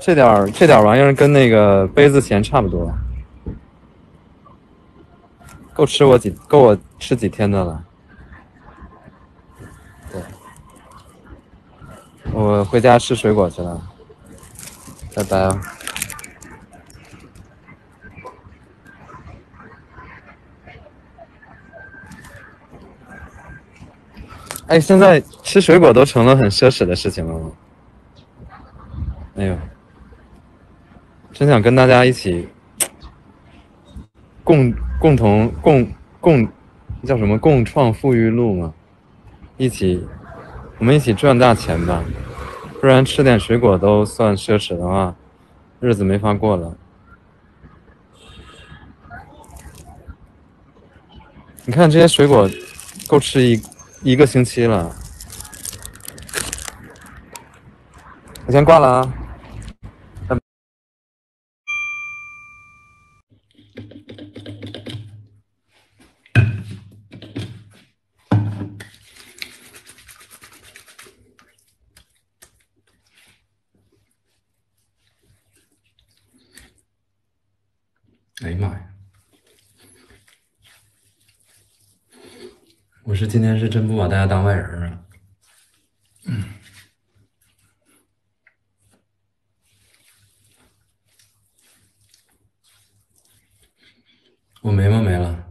这点儿这点儿玩意儿跟那个杯子钱差不多，够吃我几够我吃几天的了。对，我回家吃水果去了，拜拜啊。哎，现在吃水果都成了很奢侈的事情了吗？哎呦，真想跟大家一起共共同共共叫什么共创富裕路嘛，一起我们一起赚大钱吧，不然吃点水果都算奢侈的话，日子没法过了。你看这些水果，够吃一。一个星期了，我先挂了啊。哎呀妈呀！我是今天是真不把大家当外人啊！我眉毛没了，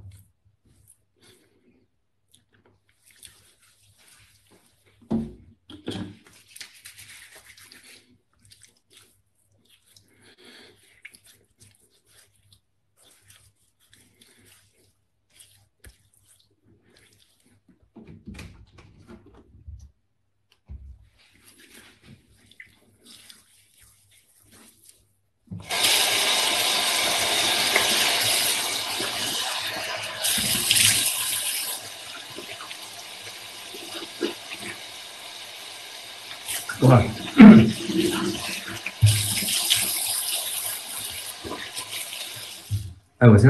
哇！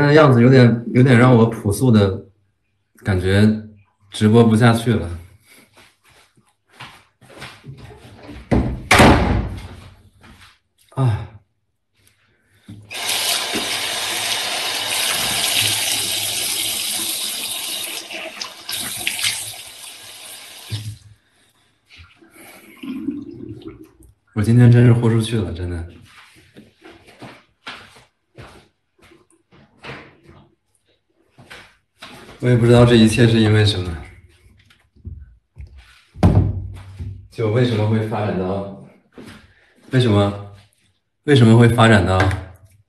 哎，我现在样子有点有点让我朴素的感觉直播不下去了。啊！我今天真是豁出去了，真的。我也不知道这一切是因为什么，就为什么会发展到，为什么，为什么会发展到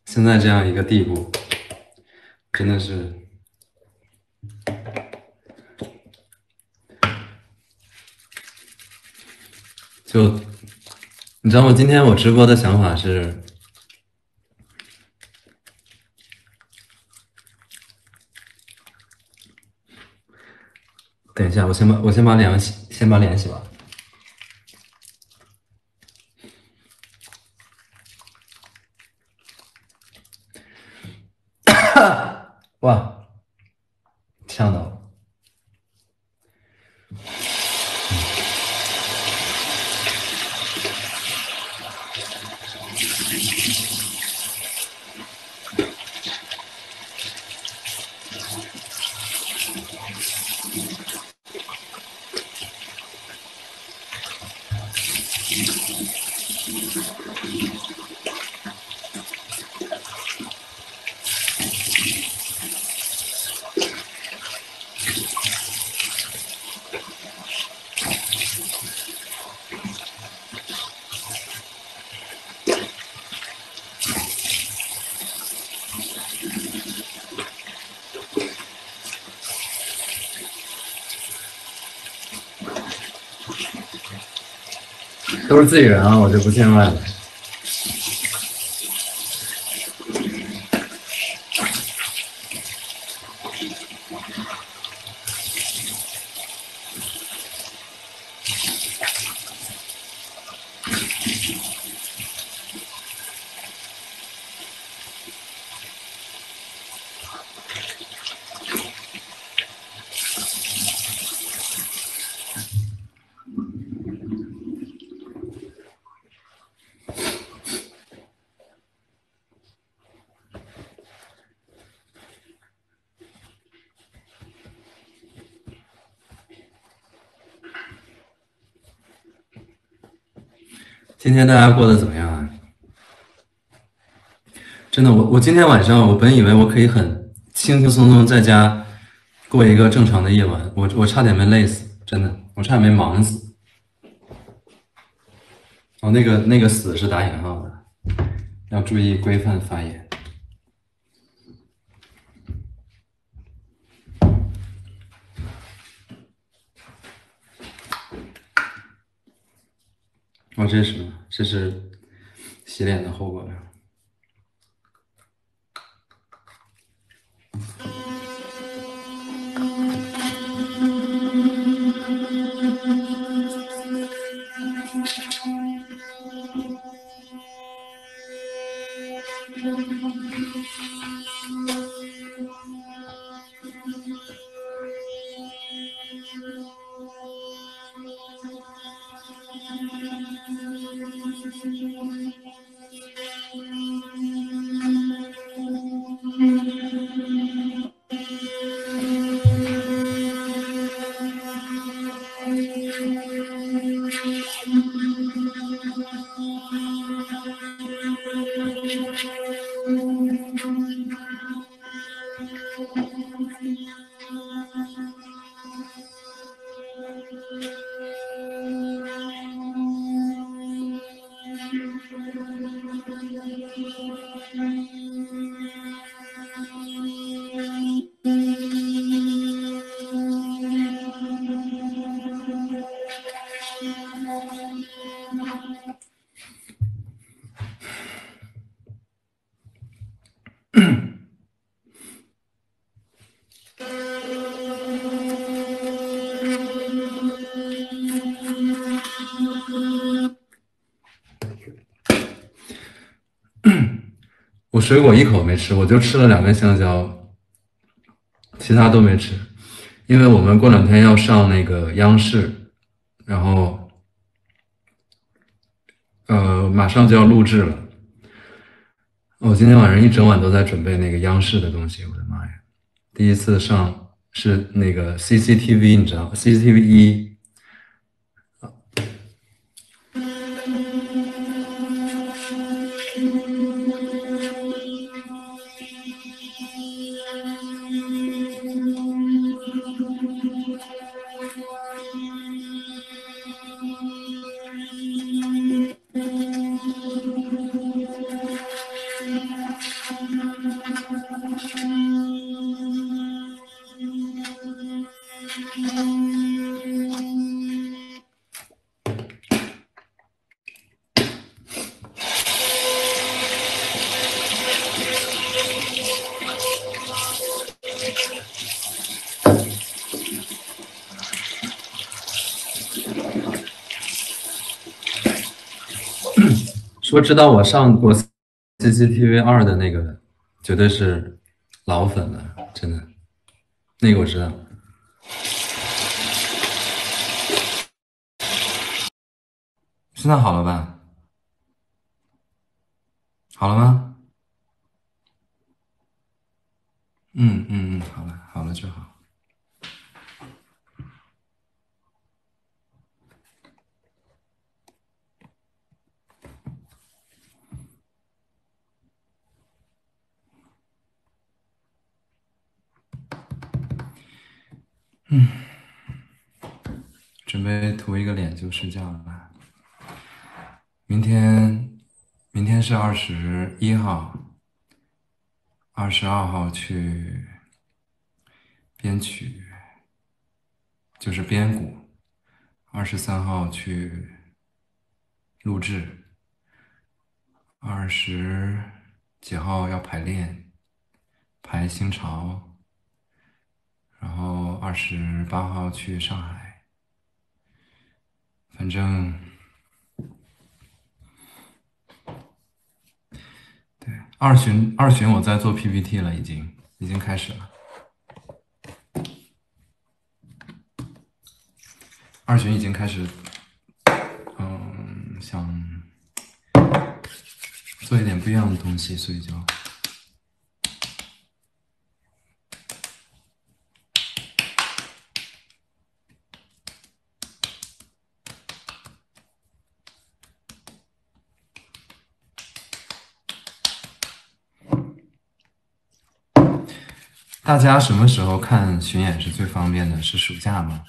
现在这样一个地步，真的是，就，你知道吗？今天我直播的想法是。等一下，我先把我先把脸洗，先把脸洗吧。[coughs] 哇，呛到了是自己人啊，我就不见外了。今今天大家过得怎么样啊？真的，我我今天晚上我本以为我可以很轻轻松松在家过一个正常的夜晚，我我差点没累死，真的，我差点没忙死。哦，那个那个死是打引号的，要注意规范发言。哦，这是什么？这是洗脸的后果呀。Amém. 水果一口没吃，我就吃了两根香蕉，其他都没吃，因为我们过两天要上那个央视，然后，呃，马上就要录制了。我今天晚上一整晚都在准备那个央视的东西，我的妈呀！第一次上是那个 CCTV，你知道 CCTV 一。知道我上过 CCTV 二的那个，绝对是老粉了，真的，那个我知道。现在好了吧？好了吗？嗯嗯嗯，好了，好了就好。嗯，准备涂一个脸就睡觉了吧。明天，明天是二十一号，二十二号去编曲，就是编鼓。二十三号去录制，二十几号要排练，排新潮。然后二十八号去上海，反正对二巡二巡我在做 PPT 了，已经已经开始了。二巡已经开始，嗯，想做一点不一样的东西，所以就。大家什么时候看巡演是最方便的？是暑假吗？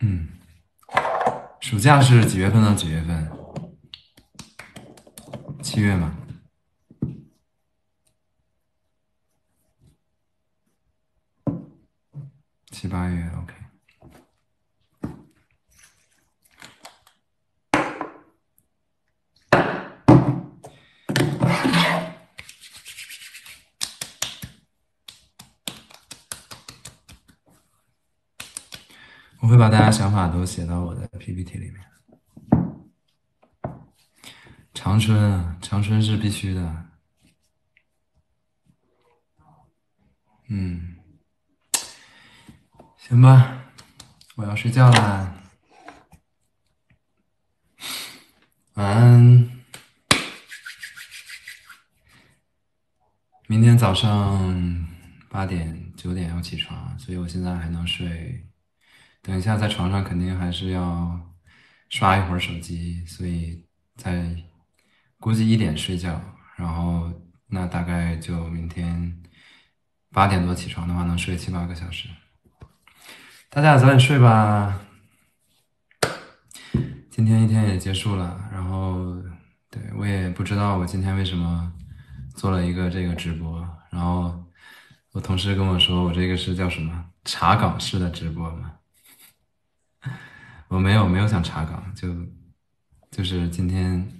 嗯，暑假是几月份到几月份？七月吗？七八月，OK。我会把大家想法都写到我的 PPT 里面。长春啊，长春是必须的。嗯，行吧，我要睡觉啦，晚安。明天早上八点九点要起床，所以我现在还能睡。等一下，在床上肯定还是要刷一会儿手机，所以在估计一点睡觉，然后那大概就明天八点多起床的话，能睡七八个小时。大家早点睡吧。今天一天也结束了，然后对我也不知道我今天为什么做了一个这个直播，然后我同事跟我说，我这个是叫什么查岗式的直播嘛。我没有没有想查岗，就就是今天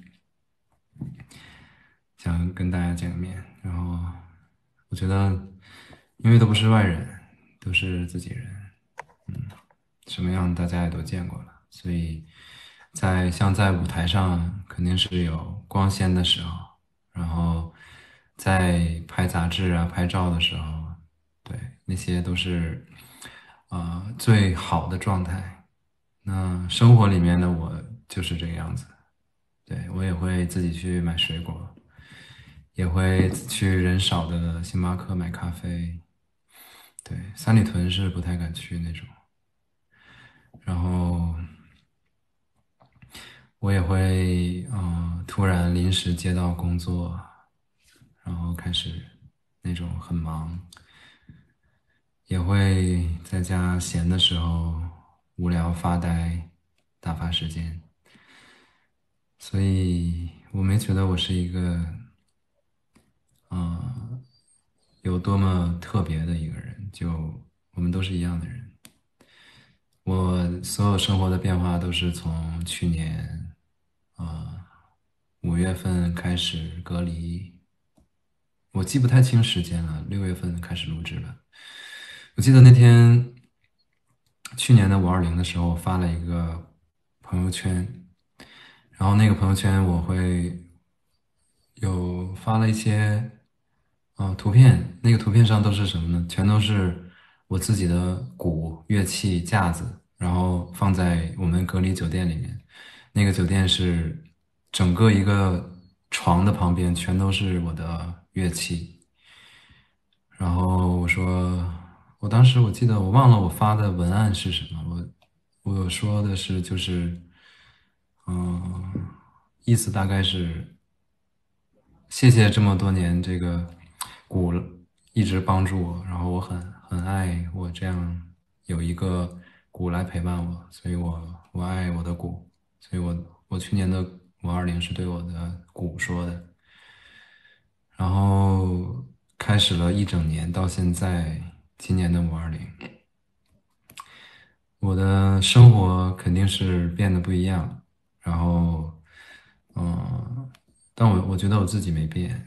想跟大家见个面，然后我觉得因为都不是外人，都是自己人，嗯，什么样大家也都见过了，所以在像在舞台上肯定是有光鲜的时候，然后在拍杂志啊、拍照的时候，对，那些都是啊、最好的状态。那生活里面的我就是这个样子，对我也会自己去买水果，也会去人少的星巴克买咖啡。对，三里屯是不太敢去那种。然后我也会，嗯、突然临时接到工作，然后开始那种很忙，也会在家闲的时候无聊发呆，打发时间。所以我没觉得我是一个，嗯、有多么特别的一个人，就我们都是一样的人。我所有生活的变化都是从去年，啊、五月份开始隔离，我记不太清时间了，六月份开始录制了。我记得那天，去年的五二零的时候，我发了一个朋友圈，然后那个朋友圈我会有发了一些啊、图片，那个图片上都是什么呢？全都是我自己的鼓、乐器架子，然后放在我们隔离酒店里面。那个酒店是整个一个床的旁边全都是我的乐器。然后我说，我当时我记得我忘了我发的文案是什么，我我说的是就是，嗯，意思大概是谢谢这么多年这个鼓一直帮助我，然后我很很爱我这样有一个鼓来陪伴我，所以我我爱我的鼓，所以我我去年的五二零是对我的鼓说的，然后开始了一整年到现在，今年的五二零，我的生活肯定是变得不一样，然后，嗯，但我我觉得我自己没变，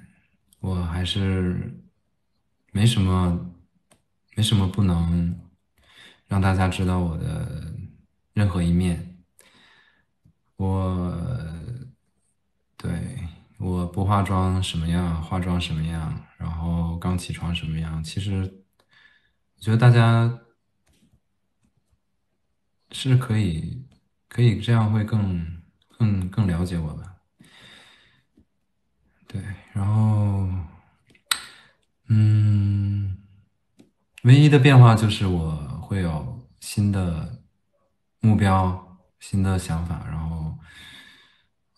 我还是没什么，没什么不能让大家知道我的任何一面。我对我不化妆什么样，化妆什么样，然后刚起床什么样，其实我觉得大家是可以可以这样会更更更了解我吧。对，然后嗯，唯一的变化就是我会有新的目标、新的想法，然后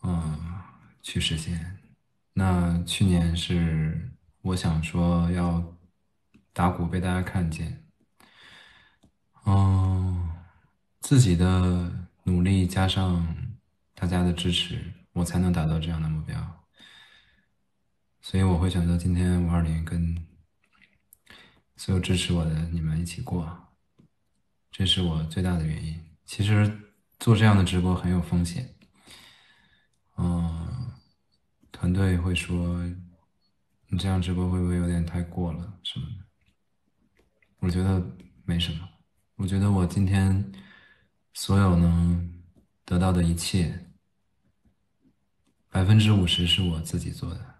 嗯去实现。那去年是我想说要打鼓被大家看见，嗯，自己的努力加上大家的支持，我才能达到这样的目标。所以我会选择今天五二零跟所有支持我的你们一起过，这是我最大的原因。其实做这样的直播很有风险，嗯，团队会说你这样直播会不会有点太过了什么？我觉得没什么，我觉得我今天所有能得到的一切，百分之五十是我自己做的。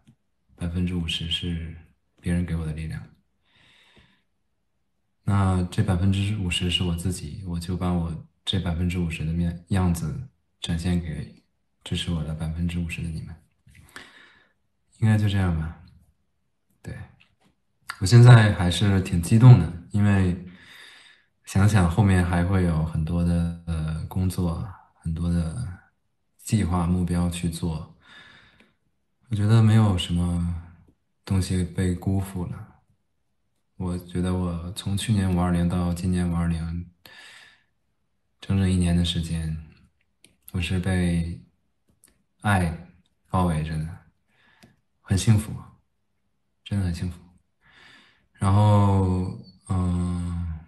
百分之五十是别人给我的力量，那这百分之五十是我自己，我就把我这百分之五十的面样子展现给支持我的百分之五十的你们，应该就这样吧。对，我现在还是挺激动的，因为想想后面还会有很多的呃工作，很多的计划目标去做。我觉得没有什么东西被辜负了。我觉得我从去年五二零到今年五二零，整整一年的时间，我是被爱包围着的，很幸福，真的很幸福。然后，嗯，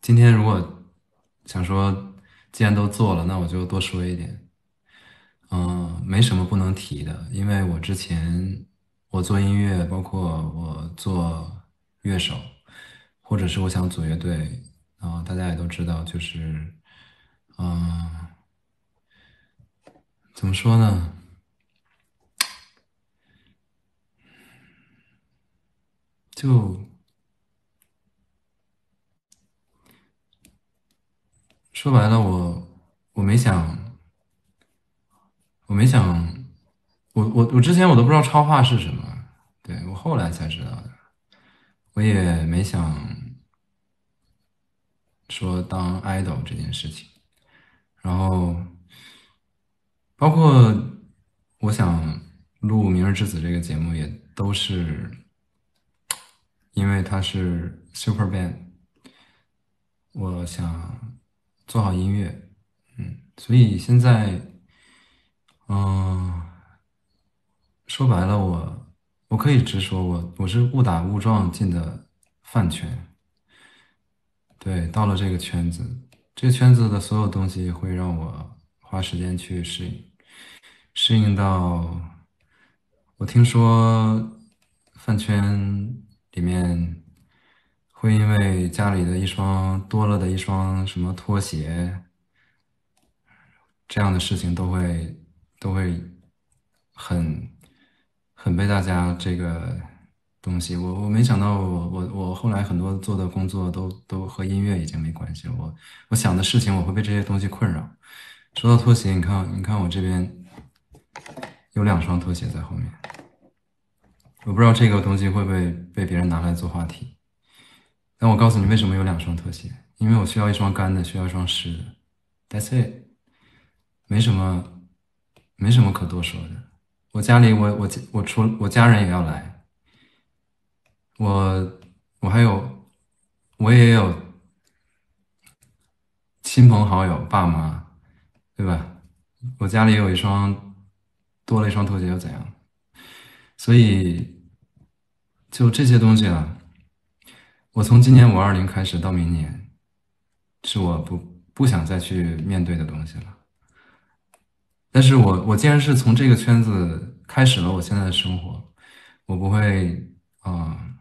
今天如果想说，既然都做了，那我就多说一点。嗯，没什么不能提的，因为我之前我做音乐，包括我做乐手，或者是我想组乐队，然后大家也都知道，就是，嗯，怎么说呢？就说白了，我我没想，我没想，我我我之前我都不知道超话是什么，对我后来才知道的，我也没想说当 idol 这件事情，然后包括我想录《明日之子》这个节目，也都是。因为他是 super band，我想做好音乐，嗯，所以现在，嗯，说白了，我我可以直说，我我是误打误撞进的饭圈，对，到了这个圈子，这个圈子的所有东西会让我花时间去适应，适应到，我听说饭圈。里面会因为家里的一双多了的一双什么拖鞋，这样的事情都会都会很很被大家这个东西，我我没想到我我我后来很多做的工作都都和音乐已经没关系了，我我想的事情我会被这些东西困扰。说到拖鞋，你看你看我这边有两双拖鞋在后面。我不知道这个东西会不会被别人拿来做话题，那我告诉你为什么有两双拖鞋，因为我需要一双干的，需要一双湿的。That's it，没什么，没什么可多说的。我家里，我我我除我家人也要来，我我还有，我也有亲朋好友、爸妈，对吧？我家里有一双，多了一双拖鞋又怎样？所以。就这些东西啊，我从今年五二零开始到明年，是我不不想再去面对的东西了。但是我我既然是从这个圈子开始了我现在的生活，我不会啊，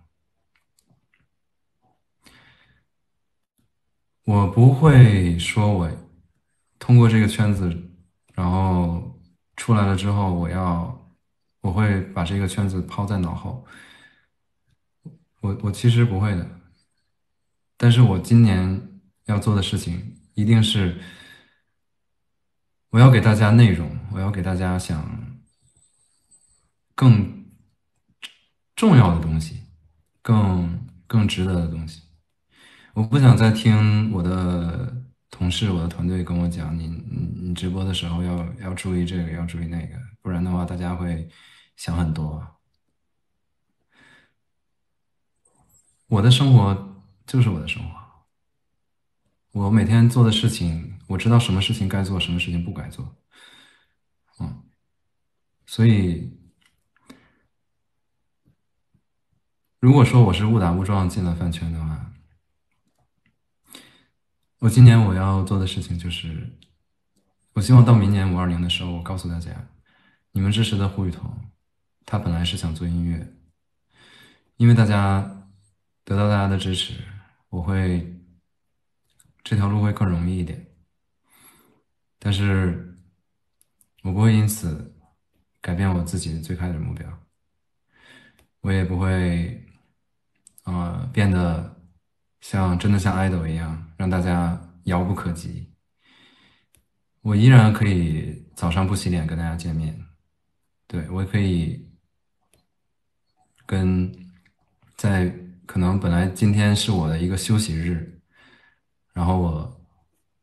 我不会说我通过这个圈子，然后出来了之后，我要我会把这个圈子抛在脑后。我我其实不会的，但是我今年要做的事情一定是，我要给大家内容，我要给大家想更重要的东西，更更值得的东西。我不想再听我的同事、我的团队跟我讲，你你你直播的时候要要注意这个，要注意那个，不然的话大家会想很多。我的生活就是我的生活，我每天做的事情，我知道什么事情该做，什么事情不该做，嗯，所以，如果说我是误打误撞进了饭圈的话，我今年我要做的事情就是，我希望到明年五二零的时候，我告诉大家，你们支持的胡雨桐，他本来是想做音乐，因为大家。得到大家的支持，我会这条路会更容易一点。但是，我不会因此改变我自己最开始的目标。我也不会，呃，变得像真的像 idol 一样，让大家遥不可及。我依然可以早上不洗脸跟大家见面，对我也可以跟在。可能本来今天是我的一个休息日，然后我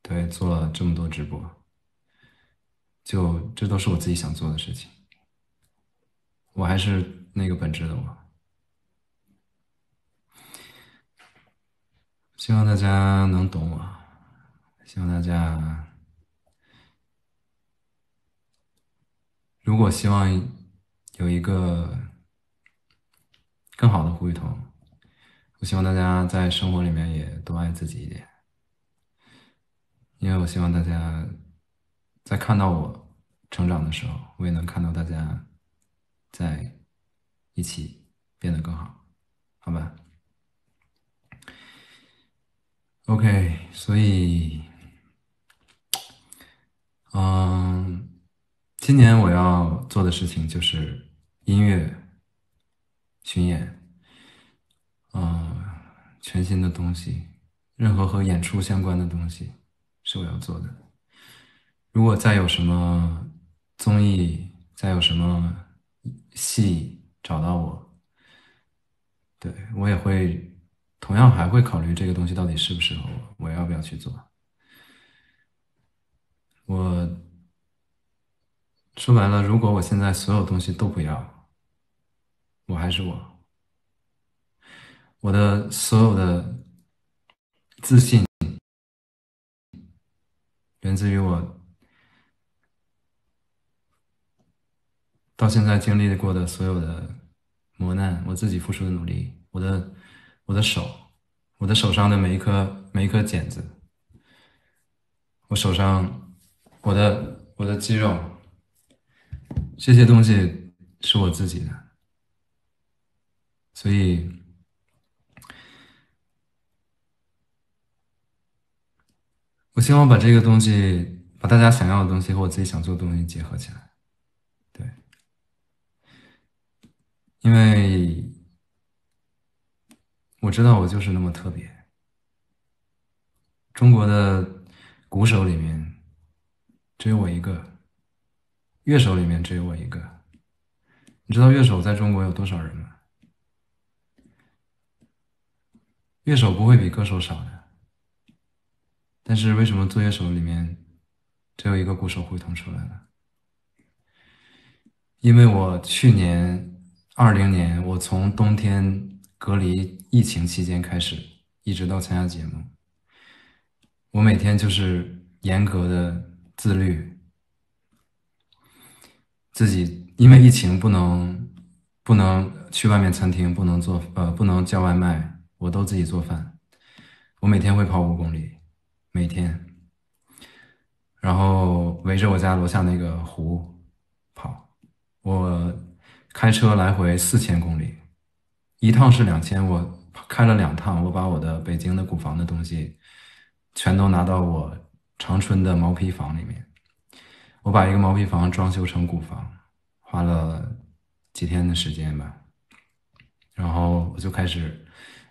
对做了这么多直播，就这都是我自己想做的事情。我还是那个本质的我，希望大家能懂我，希望大家如果希望有一个更好的胡雨桐。希望大家在生活里面也多爱自己一点，因为我希望大家在看到我成长的时候，我也能看到大家在一起变得更好，好吧？OK，所以，嗯，今年我要做的事情就是音乐巡演，嗯，全新的东西，任何和演出相关的东西是我要做的。如果再有什么综艺，再有什么戏找到我，对我也会。同样还会考虑这个东西到底适不适合我，我要不要去做？我说白了，如果我现在所有东西都不要，我还是我，我的所有的自信源自于我到现在经历过的所有的磨难，我自己付出的努力，我的。我的手，我的手上的每一颗每一颗茧子，我手上，我的我的肌肉，这些东西是我自己的，所以，我希望把这个东西，把大家想要的东西和我自己想做的东西结合起来，对，因为。我知道我就是那么特别。中国的鼓手里面只有我一个，乐手里面只有我一个。你知道乐手在中国有多少人吗？乐手不会比歌手少的。但是为什么作业手里面只有一个鼓手会同出来呢？因为我去年二零年，我从冬天。隔离疫情期间开始，一直到参加节目，我每天就是严格的自律，自己因为疫情不能不能去外面餐厅，不能做呃不能叫外卖，我都自己做饭。我每天会跑五公里，每天，然后围着我家楼下那个湖跑，我开车来回四千公里。一趟是两千，我开了两趟，我把我的北京的古房的东西全都拿到我长春的毛坯房里面。我把一个毛坯房装修成古房，花了几天的时间吧。然后我就开始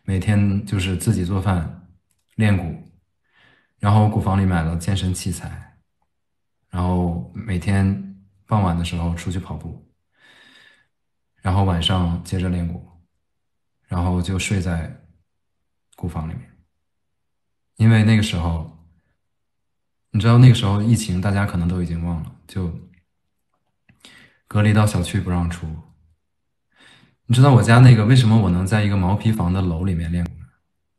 每天就是自己做饭练鼓，然后古房里买了健身器材，然后每天傍晚的时候出去跑步，然后晚上接着练鼓。然后就睡在鼓房里面，因为那个时候，你知道那个时候疫情，大家可能都已经忘了，就隔离到小区不让出。你知道我家那个为什么我能在一个毛坯房的楼里面练鼓？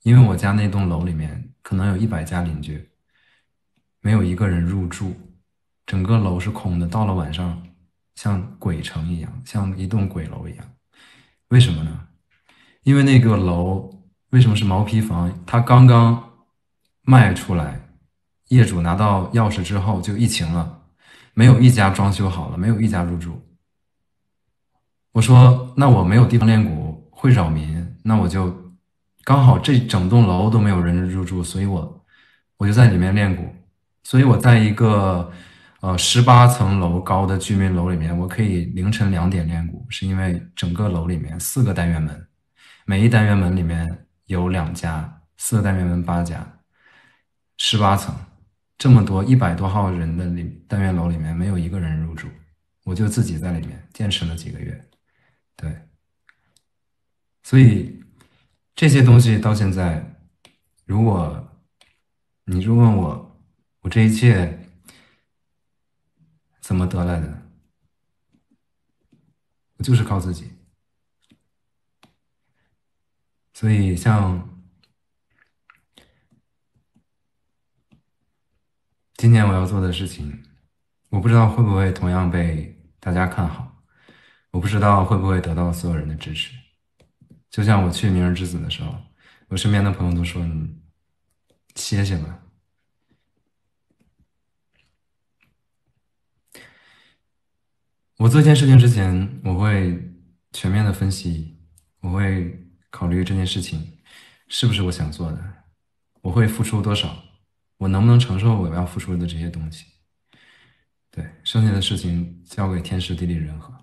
因为我家那栋楼里面可能有一百家邻居，没有一个人入住，整个楼是空的。到了晚上，像鬼城一样，像一栋鬼楼一样。为什么呢？因为那个楼为什么是毛坯房？它刚刚卖出来，业主拿到钥匙之后就疫情了，没有一家装修好了，没有一家入住。我说那我没有地方练鼓会扰民，那我就刚好这整栋楼都没有人入住，所以我我就在里面练鼓。所以我在一个呃十八层楼高的居民楼里面，我可以凌晨两点练鼓，是因为整个楼里面四个单元门。每一单元门里面有两家，四个单元门八家，十八层，这么多一百多号人的里单元楼里面没有一个人入住，我就自己在里面坚持了几个月，对，所以这些东西到现在，如果你就问我，我这一切怎么得来的，我就是靠自己。所以，像今年我要做的事情，我不知道会不会同样被大家看好，我不知道会不会得到所有人的支持。就像我去明日之子的时候，我身边的朋友都说：“你歇歇吧。”我做一件事情之前，我会全面的分析，我会。考虑这件事情是不是我想做的，我会付出多少，我能不能承受我要付出的这些东西。对，剩下的事情交给天时地利人和。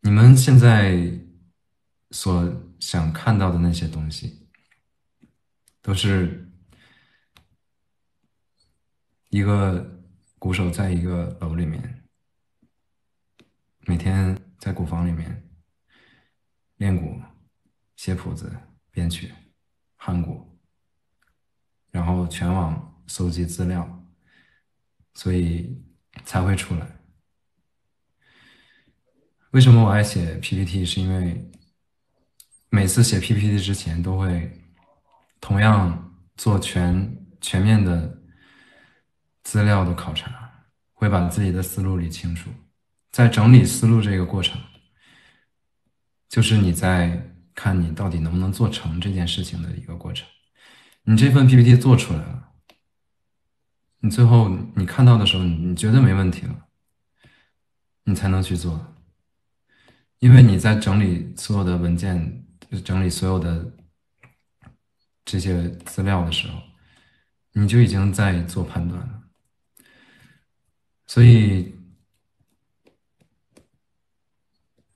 你们现在所想看到的那些东西，都是一个鼓手在一个楼里面，每天在鼓房里面练鼓、写谱子、编曲、焊鼓，然后全网搜集资料，所以才会出来。为什么我爱写 PPT？是因为每次写 PPT 之前都会同样做全全面的资料的考察，会把自己的思路理清楚。在整理思路这个过程，就是你在看你到底能不能做成这件事情的一个过程。你这份 PPT 做出来了，你最后你看到的时候，你觉得没问题了，你才能去做。因为你在整理所有的文件、就整理所有的这些资料的时候，你就已经在做判断了。所以，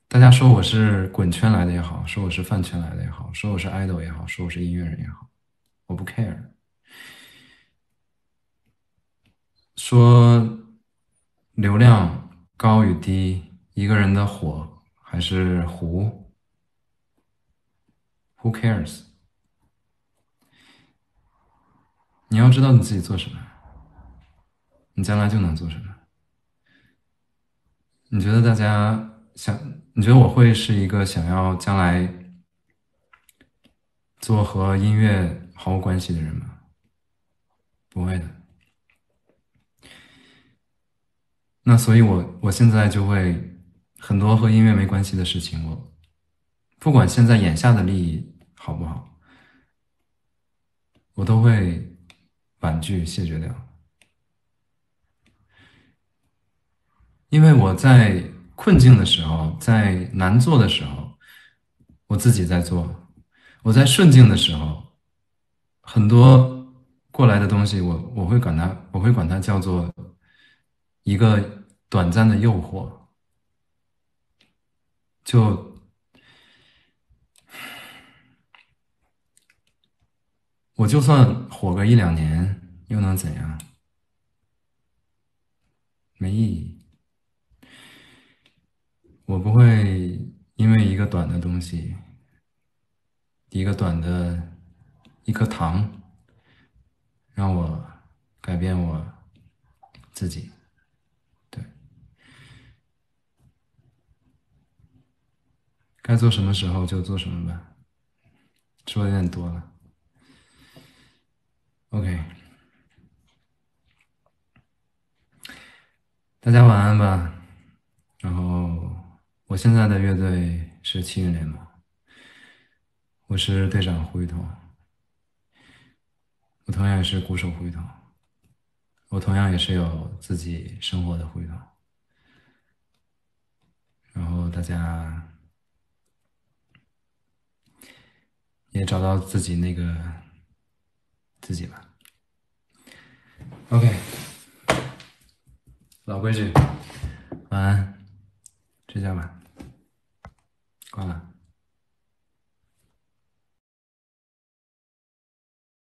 大家说我是滚圈来的也好，说我是饭圈来的也好，说我是 idol 也好，说我是音乐人也好，我不 care。说流量高与低，一个人的火。还是糊？Who cares？你要知道你自己做什么，你将来就能做什么。你觉得大家想？你觉得我会是一个想要将来做和音乐毫无关系的人吗？不会的。那所以，我我现在就会。很多和音乐没关系的事情，我不管现在眼下的利益好不好，我都会婉拒谢绝掉。因为我在困境的时候，在难做的时候，我自己在做；我在顺境的时候，很多过来的东西，我我会管它，我会管它叫做一个短暂的诱惑。就我就算火个一两年，又能怎样？没意义。我不会因为一个短的东西，一个短的一颗糖，让我改变我自己。对该做什么时候就做什么吧，说的有点多了。OK，大家晚安吧。然后，我现在的乐队是七云联盟，我是队长胡雨桐，我同样也是鼓手胡雨桐，我同样也是有自己生活的胡雨桐。然后大家。也找到自己那个自己吧 ok 老规矩。晚安。睡觉吧。挂了。